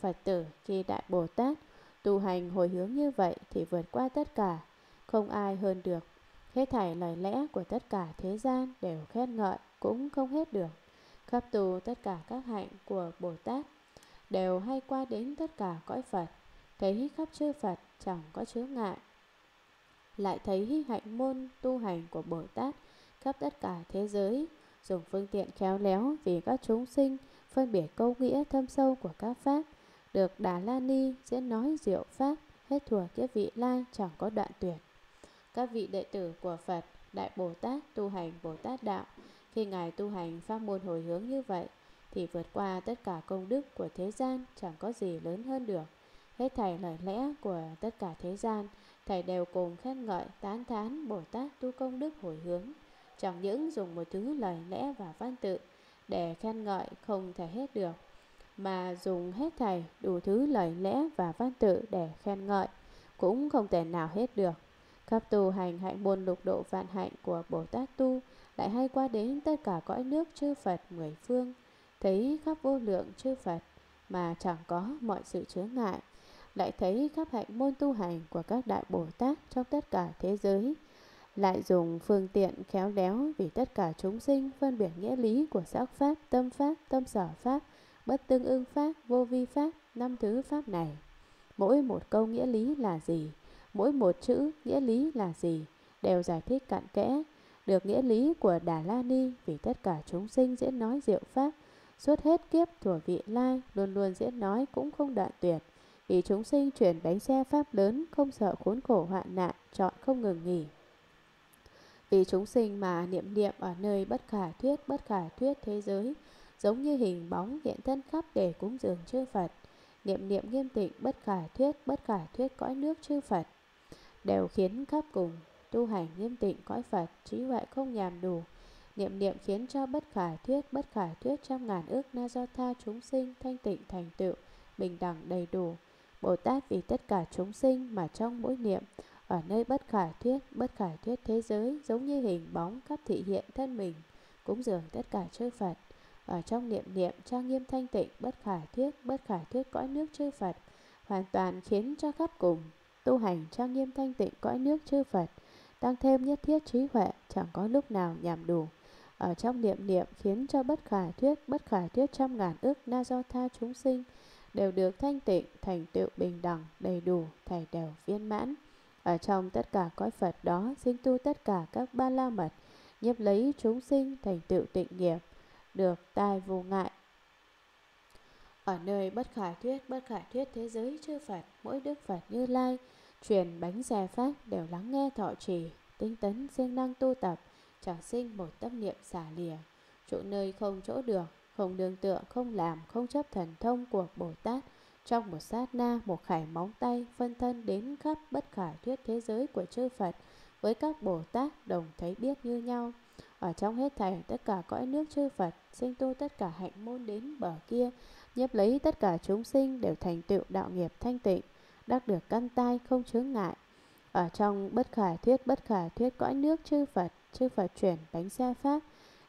Phật tử khi Đại Bồ Tát tu hành hồi hướng như vậy thì vượt qua tất cả, không ai hơn được. Hết thảy lời lẽ của tất cả thế gian đều khen ngợi cũng không hết được. Khắp tu tất cả các hạnh của Bồ Tát đều hay qua đến tất cả cõi Phật, thấy khắp chư Phật chẳng có chứa ngại. Lại thấy hạnh môn tu hành của Bồ Tát khắp tất cả thế giới, dùng phương tiện khéo léo vì các chúng sinh phân biệt câu nghĩa thâm sâu của các pháp, được Đà La Ni diễn nói diệu pháp, hết thuở kiếp vị lai chẳng có đoạn tuyệt. Các vị đệ tử của Phật, Đại Bồ Tát tu hành Bồ Tát Đạo, khi Ngài tu hành pháp môn hồi hướng như vậy, thì vượt qua tất cả công đức của thế gian chẳng có gì lớn hơn được. Hết thảy lời lẽ của tất cả thế gian, thầy đều cùng khen ngợi tán thán Bồ Tát tu công đức hồi hướng. Chẳng những dùng một thứ lời lẽ và văn tự để khen ngợi không thể hết được, mà dùng hết thầy đủ thứ lời lẽ và văn tự để khen ngợi cũng không thể nào hết được. Khắp tu hành hạnh môn lục độ vạn hạnh của Bồ Tát tu lại hay qua đến tất cả cõi nước chư Phật mười phương, thấy khắp vô lượng chư Phật mà chẳng có mọi sự chướng ngại, lại thấy khắp hạnh môn tu hành của các đại Bồ Tát trong tất cả thế giới, lại dùng phương tiện khéo léo vì tất cả chúng sinh phân biệt nghĩa lý của sắc pháp, tâm pháp, tâm sở pháp, bất tương ưng pháp, vô vi pháp, năm thứ pháp này. Mỗi một câu nghĩa lý là gì, mỗi một chữ nghĩa lý là gì, đều giải thích cặn kẽ, được nghĩa lý của Đà La Ni vì tất cả chúng sinh diễn nói diệu pháp, suốt hết kiếp thuở vị lai luôn luôn diễn nói cũng không đoạn tuyệt, vì chúng sinh chuyển bánh xe pháp lớn không sợ khốn khổ hoạn nạn, chọn không ngừng nghỉ. Vì chúng sinh mà niệm niệm ở nơi bất khả thuyết, bất khả thuyết thế giới, giống như hình bóng hiện thân khắp để cúng dường chư Phật. Niệm niệm nghiêm tịnh bất khả thuyết, bất khả thuyết cõi nước chư Phật, đều khiến khắp cùng tu hành nghiêm tịnh cõi Phật, trí huệ không nhàm đủ. Niệm niệm khiến cho bất khả thuyết, bất khả thuyết trăm ngàn ước na do tha chúng sinh thanh tịnh thành tựu, bình đẳng đầy đủ. Bồ Tát vì tất cả chúng sinh mà trong mỗi niệm, ở nơi bất khả thuyết, bất khả thuyết thế giới giống như hình bóng khắp thị hiện thân mình, cúng dường tất cả chư Phật. Ở trong niệm niệm trang nghiêm thanh tịnh, bất khả thuyết, bất khả thuyết cõi nước chư Phật, hoàn toàn khiến cho khắp cùng tu hành trang nghiêm thanh tịnh cõi nước chư Phật, tăng thêm nhất thiết trí huệ, chẳng có lúc nào nhằm đủ. Ở trong niệm niệm khiến cho bất khả thuyết, bất khả thuyết trăm ngàn ức na do tha chúng sinh đều được thanh tịnh, thành tựu bình đẳng, đầy đủ, thầy đều viên mãn. Ở trong tất cả cõi Phật đó sinh tu tất cả các ba la mật, nhiếp lấy chúng sinh thành tựu tịnh nghiệp, được tai vô ngại. Ở nơi bất khả thuyết, bất khả thuyết thế giới chư Phật, mỗi Đức Phật như Lai, truyền bánh xe pháp đều lắng nghe thọ trì, tinh tấn siêng năng tu tập, chẳng sinh một tâm niệm xả lìa, chỗ nơi không chỗ được, không đương tựa, không làm, không chấp thần thông của Bồ Tát, trong một sát na, một khải móng tay, phân thân đến khắp bất khả thuyết thế giới của chư Phật, với các Bồ Tát đồng thấy biết như nhau. Ở trong hết thảy tất cả cõi nước chư Phật, sinh tu tất cả hạnh môn đến bờ kia, nhiếp lấy tất cả chúng sinh đều thành tựu đạo nghiệp thanh tịnh, đắc được căn tai không chướng ngại. Ở trong bất khả thuyết bất khả thuyết cõi nước chư Phật, chư Phật chuyển bánh xe Pháp,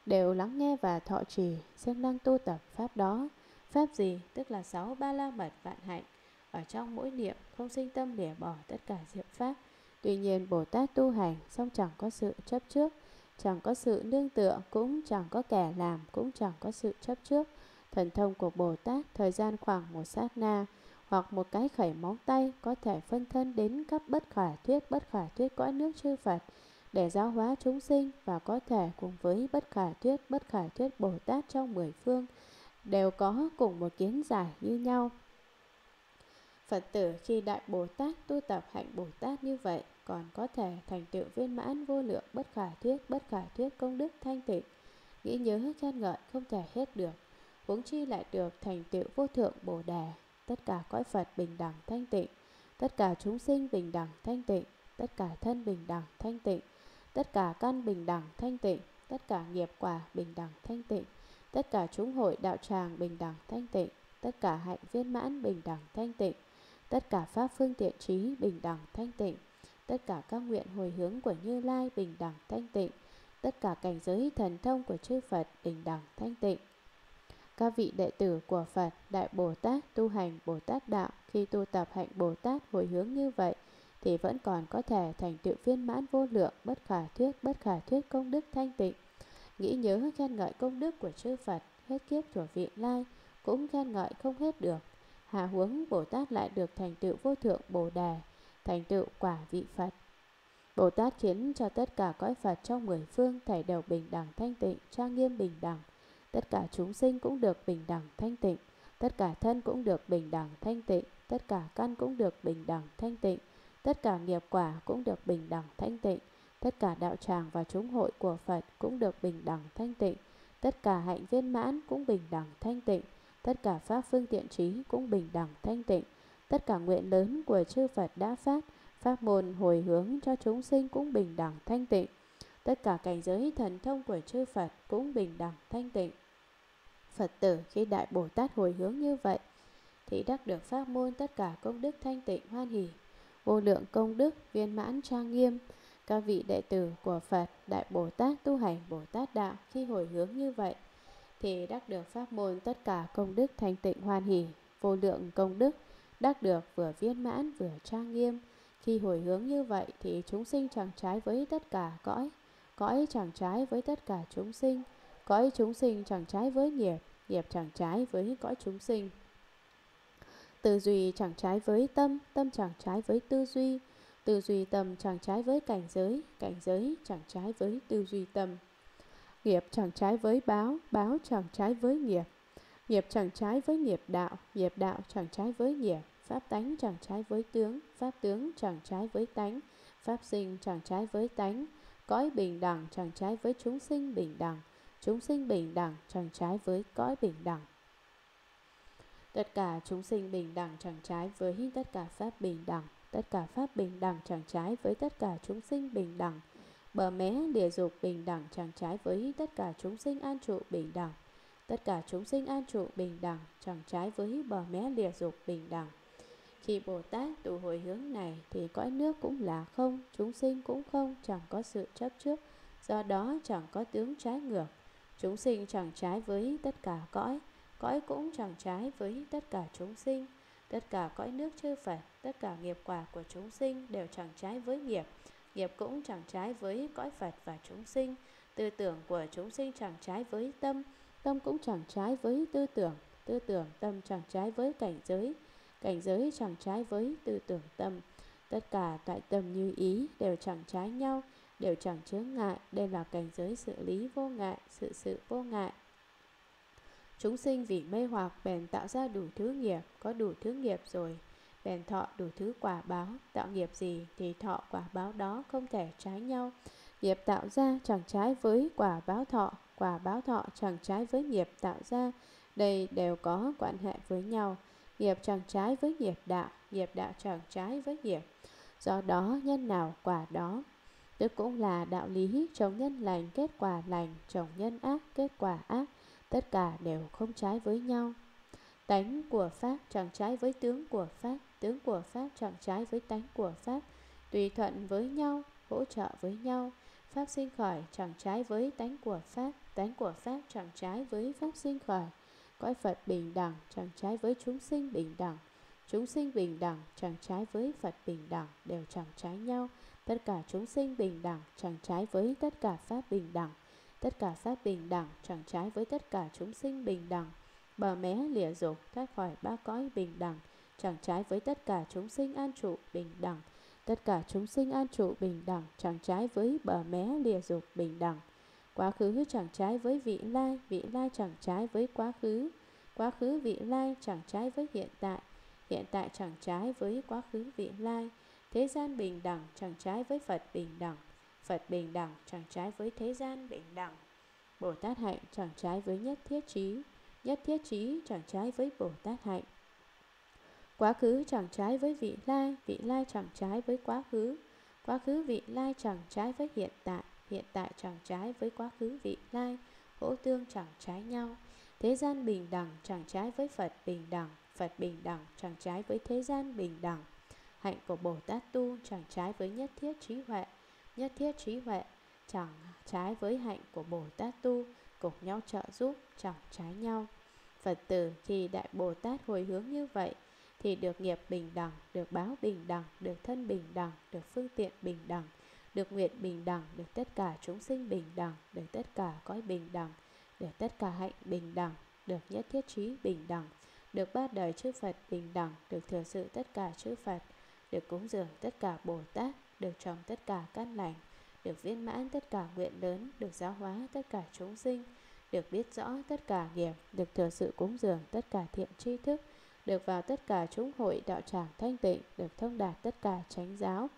đều lắng nghe và thọ trì, xem năng tu tập Pháp đó. Pháp gì? Tức là sáu ba la mật vạn hạnh. Ở trong mỗi niệm không sinh tâm lìa bỏ tất cả diệu Pháp. Tuy nhiên Bồ Tát tu hành song chẳng có sự chấp trước, chẳng có sự nương tựa, cũng chẳng có kẻ làm, cũng chẳng có sự chấp trước. Thần thông của Bồ Tát thời gian khoảng một sát na, hoặc một cái khẩy móng tay có thể phân thân đến cấp bất khả thuyết, bất khả thuyết cõi nước chư Phật để giáo hóa chúng sinh và có thể cùng với bất khả thuyết, bất khả thuyết Bồ Tát trong mười phương đều có cùng một kiến giải như nhau. Phật tử khi Đại Bồ Tát tu tập hạnh Bồ Tát như vậy còn có thể thành tựu viên mãn vô lượng, bất khả thuyết, bất khả thuyết công đức thanh tịnh, nghĩ nhớ khen ngợi không thể hết được, huống chi lại được thành tựu vô thượng bồ đề tất cả cõi phật bình đẳng thanh tịnh tất cả chúng sinh bình đẳng thanh tịnh tất cả thân bình đẳng thanh tịnh tất cả căn bình đẳng thanh tịnh tất cả nghiệp quả bình đẳng thanh tịnh tất cả chúng hội đạo tràng bình đẳng thanh tịnh tất cả hạnh viên mãn bình đẳng thanh tịnh tất cả pháp phương tiện trí bình đẳng thanh tịnh tất cả các nguyện hồi hướng của Như Lai bình đẳng thanh tịnh, tất cả cảnh giới thần thông của chư Phật bình đẳng thanh tịnh. Các vị đệ tử của Phật, Đại Bồ Tát tu hành Bồ Tát Đạo khi tu tập hạnh Bồ Tát hồi hướng như vậy thì vẫn còn có thể thành tựu viên mãn vô lượng, bất khả thuyết, bất khả thuyết công đức thanh tịnh. Nghĩ nhớ khen ngợi công đức của chư Phật, hết kiếp của vị lai, cũng khen ngợi không hết được. hạ huống Bồ Tát lại được thành tựu vô thượng Bồ Đề, thành tựu quả vị Phật. Bồ Tát khiến cho tất cả cõi Phật trong mười phương thảy đều bình đẳng thanh tịnh, trang nghiêm bình đẳng. Tất cả chúng sinh cũng được bình đẳng thanh tịnh, tất cả thân cũng được bình đẳng thanh tịnh, tất cả căn cũng được bình đẳng thanh tịnh, tất cả nghiệp quả cũng được bình đẳng thanh tịnh, tất cả đạo tràng và chúng hội của Phật cũng được bình đẳng thanh tịnh, tất cả hạnh viên mãn cũng bình đẳng thanh tịnh, tất cả pháp phương tiện trí cũng bình đẳng thanh tịnh, Tất cả nguyện lớn của chư Phật đã phát, pháp môn hồi hướng cho chúng sinh cũng bình đẳng thanh tịnh. Tất cả cảnh giới thần thông của chư Phật cũng bình đẳng thanh tịnh. Phật tử khi Đại Bồ Tát hồi hướng như vậy, thì đắc được pháp môn tất cả công đức thanh tịnh hoan hỷ, vô lượng công đức viên mãn trang nghiêm. Các vị đệ tử của Phật, Đại Bồ Tát tu hành Bồ Tát Đạo khi hồi hướng như vậy, thì đắc được pháp môn tất cả công đức thanh tịnh hoan hỷ, vô lượng công đức đắc được vừa viên mãn vừa trang nghiêm. Khi hồi hướng như vậy thì chúng sinh chẳng trái với tất cả cõi, cõi chẳng trái với tất cả chúng sinh, cõi chúng sinh chẳng trái với nghiệp, nghiệp chẳng trái với cõi chúng sinh. Tư duy chẳng trái với tâm, tâm chẳng trái với tư duy, tư duy tâm chẳng trái với cảnh giới, cảnh giới chẳng trái với tư duy tâm. Nghiệp chẳng trái với báo, báo chẳng trái với nghiệp, Nghiệp chẳng trái với nghiệp đạo, nghiệp đạo chẳng trái với nghiệp, pháp tánh chẳng trái với tướng, pháp tướng chẳng trái với tánh, pháp sinh chẳng trái với tánh, cõi bình đẳng chẳng trái với chúng sinh bình đẳng, chúng sinh bình đẳng chẳng trái với cõi bình đẳng. Tất cả chúng sinh bình đẳng chẳng trái với tất cả pháp bình đẳng, tất cả pháp bình đẳng chẳng trái với tất cả chúng sinh bình đẳng. Bờ mé địa dục bình đẳng chẳng trái với tất cả chúng sinh an trụ bình đẳng. Tất cả chúng sinh an trụ bình đẳng, chẳng trái với bờ mé địa dục bình đẳng. Khi Bồ Tát tụ hồi hướng này thì cõi nước cũng là không, chúng sinh cũng không, chẳng có sự chấp trước, do đó chẳng có tướng trái ngược. Chúng sinh chẳng trái với tất cả cõi, cõi cũng chẳng trái với tất cả chúng sinh. Tất cả cõi nước chư Phật, tất cả nghiệp quả của chúng sinh đều chẳng trái với nghiệp, nghiệp cũng chẳng trái với cõi Phật và chúng sinh. Tư tưởng của chúng sinh chẳng trái với tâm, Tâm cũng chẳng trái với tư tưởng, tư tưởng tâm chẳng trái với cảnh giới, cảnh giới chẳng trái với tư tưởng tâm. Tất cả tại tâm như ý đều chẳng trái nhau, đều chẳng chướng ngại, đây là cảnh giới sự lý vô ngại, sự sự vô ngại. Chúng sinh vì mê hoặc bèn tạo ra đủ thứ nghiệp, có đủ thứ nghiệp rồi, bèn thọ đủ thứ quả báo, tạo nghiệp gì thì thọ quả báo đó không thể trái nhau. Nghiệp tạo ra chẳng trái với quả báo thọ, quả báo thọ chẳng trái với nghiệp tạo ra, đây đều có quan hệ với nhau. Nghiệp chẳng trái với nghiệp đạo, nghiệp đạo chẳng trái với nghiệp. Do đó nhân nào quả đó, tức cũng là đạo lý trồng nhân lành kết quả lành, trồng nhân ác kết quả ác, tất cả đều không trái với nhau. Tánh của Pháp chẳng trái với tướng của Pháp, tướng của Pháp chẳng trái với tánh của Pháp, tùy thuận với nhau, hỗ trợ với nhau. Pháp sinh khởi chẳng trái với tánh của Pháp, tánh của Pháp chẳng trái với Pháp sinh khởi. Cõi Phật bình đẳng chẳng trái với chúng sinh bình đẳng. Chúng sinh bình đẳng chẳng trái với Phật bình đẳng đều chẳng trái nhau. Tất cả chúng sinh bình đẳng chẳng trái với tất cả Pháp bình đẳng. Tất cả Pháp bình đẳng chẳng trái với tất cả chúng sinh bình đẳng. Bờ mé lìa dục thoát khỏi ba cõi bình đẳng chẳng trái với tất cả chúng sinh an trụ bình đẳng Tất cả chúng sinh an trụ bình đẳng, chẳng trái với bờ mé lìa dục bình đẳng. Quá khứ chẳng trái với vị lai, vị lai chẳng trái với quá khứ. Quá khứ vị lai chẳng trái với hiện tại. hiện tại chẳng trái với quá khứ vị lai, thế gian bình đẳng chẳng trái với Phật bình đẳng, Phật bình đẳng chẳng trái với thế gian bình đẳng. Bồ Tát hạnh chẳng trái với nhất thiết trí, nhất thiết trí chẳng trái với Bồ Tát hạnh. Quá khứ chẳng trái với vị lai, vị lai chẳng trái với quá khứ, quá khứ vị lai chẳng trái với hiện tại, hiện tại chẳng trái với quá khứ vị lai, hỗ tương chẳng trái nhau. Thế gian bình đẳng chẳng trái với Phật bình đẳng, Phật bình đẳng chẳng trái với thế gian bình đẳng. Hạnh của Bồ Tát tu chẳng trái với nhất thiết trí huệ, nhất thiết trí huệ chẳng trái với hạnh của Bồ Tát tu, cùng nhau trợ giúp chẳng trái nhau. Phật tử khi Đại Bồ Tát hồi hướng như vậy thì được nghiệp bình đẳng, được báo bình đẳng, được thân bình đẳng, được phương tiện bình đẳng, được nguyện bình đẳng, được tất cả chúng sinh bình đẳng, được tất cả cõi bình đẳng, được tất cả hạnh bình đẳng, được nhất thiết trí bình đẳng, được ba đời chư Phật bình đẳng, được thừa sự tất cả chư Phật, được cúng dường tất cả Bồ Tát, được trồng tất cả căn lành, được viên mãn tất cả nguyện lớn, được giáo hóa tất cả chúng sinh, được biết rõ tất cả nghiệp, được thừa sự cúng dường tất cả thiện tri thức, được vào tất cả chúng hội đạo tràng thanh tịnh, được thông đạt tất cả chánh giáo,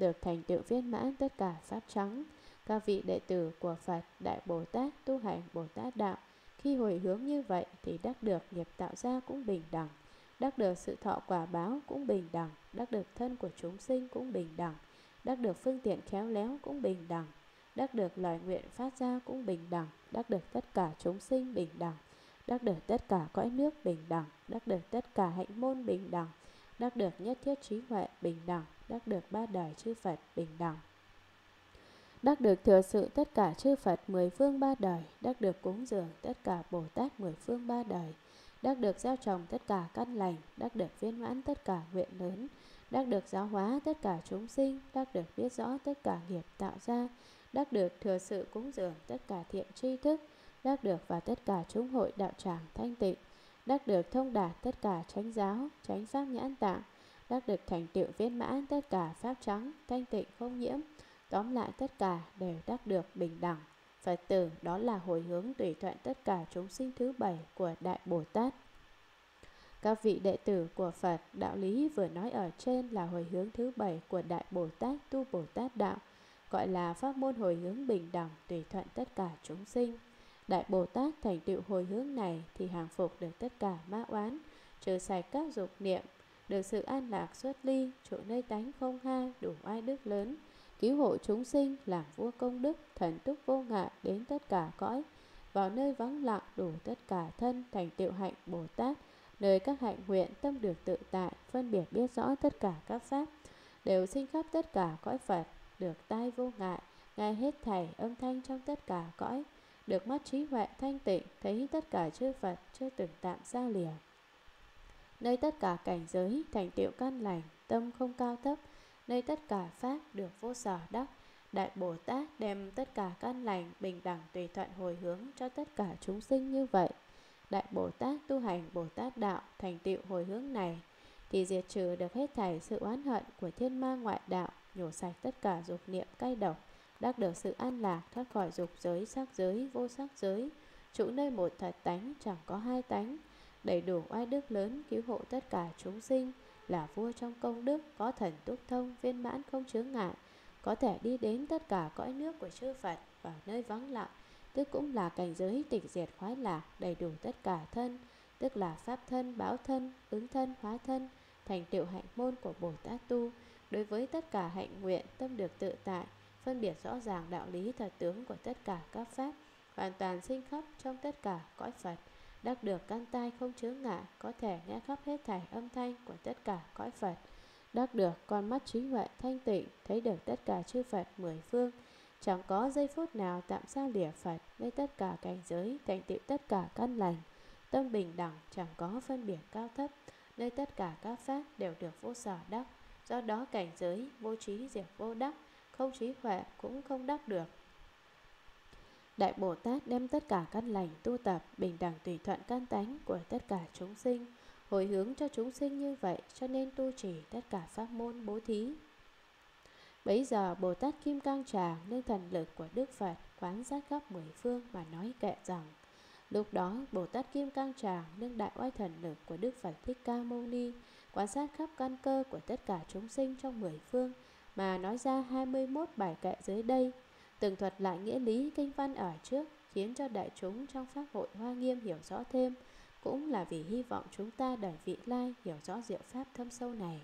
được thành tựu viên mãn tất cả pháp trắng. Các vị đệ tử của Phật, Đại Bồ Tát, tu hành Bồ Tát Đạo, khi hồi hướng như vậy thì đắc được nghiệp tạo ra cũng bình đẳng, đắc được sự thọ quả báo cũng bình đẳng, đắc được thân của chúng sinh cũng bình đẳng, đắc được phương tiện khéo léo cũng bình đẳng, đắc được lời nguyện phát ra cũng bình đẳng, đắc được tất cả chúng sinh bình đẳng, đắc được tất cả cõi nước bình đẳng, đắc được tất cả hạnh môn bình đẳng, đắc được nhất thiết trí huệ bình đẳng, đắc được ba đời chư Phật bình đẳng. Đắc được thừa sự tất cả chư Phật mười phương ba đời, đắc được cúng dường tất cả Bồ Tát mười phương ba đời, đắc được gieo trồng tất cả căn lành, đắc được viên mãn tất cả nguyện lớn, đắc được giáo hóa tất cả chúng sinh, đắc được biết rõ tất cả nghiệp tạo ra, đắc được thừa sự cúng dường tất cả thiện tri thức, đắc được và tất cả chúng hội đạo tràng thanh tịnh, đắc được thông đạt tất cả chánh giáo, chánh pháp nhãn tạng, đắc được thành tựu viên mãn tất cả pháp trắng, thanh tịnh không nhiễm, tóm lại tất cả đều đắc được bình đẳng. Phật tử đó là hồi hướng tùy thuận tất cả chúng sinh thứ bảy của Đại Bồ Tát. Các vị đệ tử của Phật, đạo lý vừa nói ở trên là hồi hướng thứ bảy của Đại Bồ Tát tu Bồ Tát Đạo, gọi là pháp môn hồi hướng bình đẳng tùy thuận tất cả chúng sinh. Đại Bồ Tát thành tựu hồi hướng này thì hàng phục được tất cả ma oán, trừ sạch các dục niệm, được sự an lạc xuất ly, trụ nơi tánh không ha, đủ ai đức lớn, cứu hộ chúng sinh, làm vua công đức, thần túc vô ngại đến tất cả cõi, vào nơi vắng lặng đủ tất cả thân, thành tựu hạnh Bồ Tát, nơi các hạnh nguyện tâm được tự tại, phân biệt biết rõ tất cả các pháp, đều sinh khắp tất cả cõi Phật, được tai vô ngại, nghe hết thảy âm thanh trong tất cả cõi, được mắt trí huệ thanh tịnh, thấy tất cả chư Phật chưa từng tạm ra lìa. Nơi tất cả cảnh giới thành tựu căn lành, tâm không cao thấp, nơi tất cả pháp được vô sở đắc, Đại Bồ Tát đem tất cả căn lành bình đẳng tùy thuận hồi hướng cho tất cả chúng sinh như vậy. Đại Bồ Tát tu hành Bồ Tát đạo thành tựu hồi hướng này thì diệt trừ được hết thảy sự oán hận của thiên ma ngoại đạo, nhổ sạch tất cả dục niệm cay độc, đắc được sự an lạc thoát khỏi dục giới, sắc giới, vô sắc giới, trụ nơi một thật tánh chẳng có hai tánh, đầy đủ oai đức lớn cứu hộ tất cả chúng sinh, là vua trong công đức, có thần túc thông, viên mãn không chướng ngại, có thể đi đến tất cả cõi nước của chư Phật vào nơi vắng lặng, tức cũng là cảnh giới tịch diệt khoái lạc, đầy đủ tất cả thân, tức là pháp thân, báo thân, ứng thân, hóa thân, thành tựu hạnh môn của Bồ Tát tu, đối với tất cả hạnh nguyện tâm được tự tại, phân biệt rõ ràng đạo lý thật tướng của tất cả các pháp, hoàn toàn sinh khắp trong tất cả cõi Phật, đắc được căn tai không chướng ngại, có thể nghe khắp hết thảy âm thanh của tất cả cõi Phật, đắc được con mắt trí huệ thanh tịnh, thấy được tất cả chư Phật mười phương, chẳng có giây phút nào tạm xa lìa Phật, nơi tất cả cảnh giới, thành tựu tất cả căn lành, tâm bình đẳng, chẳng có phân biệt cao thấp, nơi tất cả các pháp đều được vô sở đắc, do đó cảnh giới vô trí diệt vô đắc, không trí huệ cũng không đắc được. Đại Bồ Tát đem tất cả căn lành tu tập bình đẳng tùy thuận căn tánh của tất cả chúng sinh, hồi hướng cho chúng sinh như vậy cho nên tu trì tất cả pháp môn bố thí. Bấy giờ Bồ Tát Kim Cang Tràng nên thần lực của Đức Phật quán sát khắp mười phương mà nói kệ rằng Lúc đó Bồ Tát Kim Cang Tràng nâng đại oai thần lực của Đức Phật Thích Ca Mâu Ni quan sát khắp căn cơ của tất cả chúng sinh trong mười phương mà nói ra 21 bài kệ dưới đây, từng thuật lại nghĩa lý kinh văn ở trước, khiến cho đại chúng trong pháp hội Hoa Nghiêm hiểu rõ thêm, cũng là vì hy vọng chúng ta đời vị lai hiểu rõ diệu pháp thâm sâu này.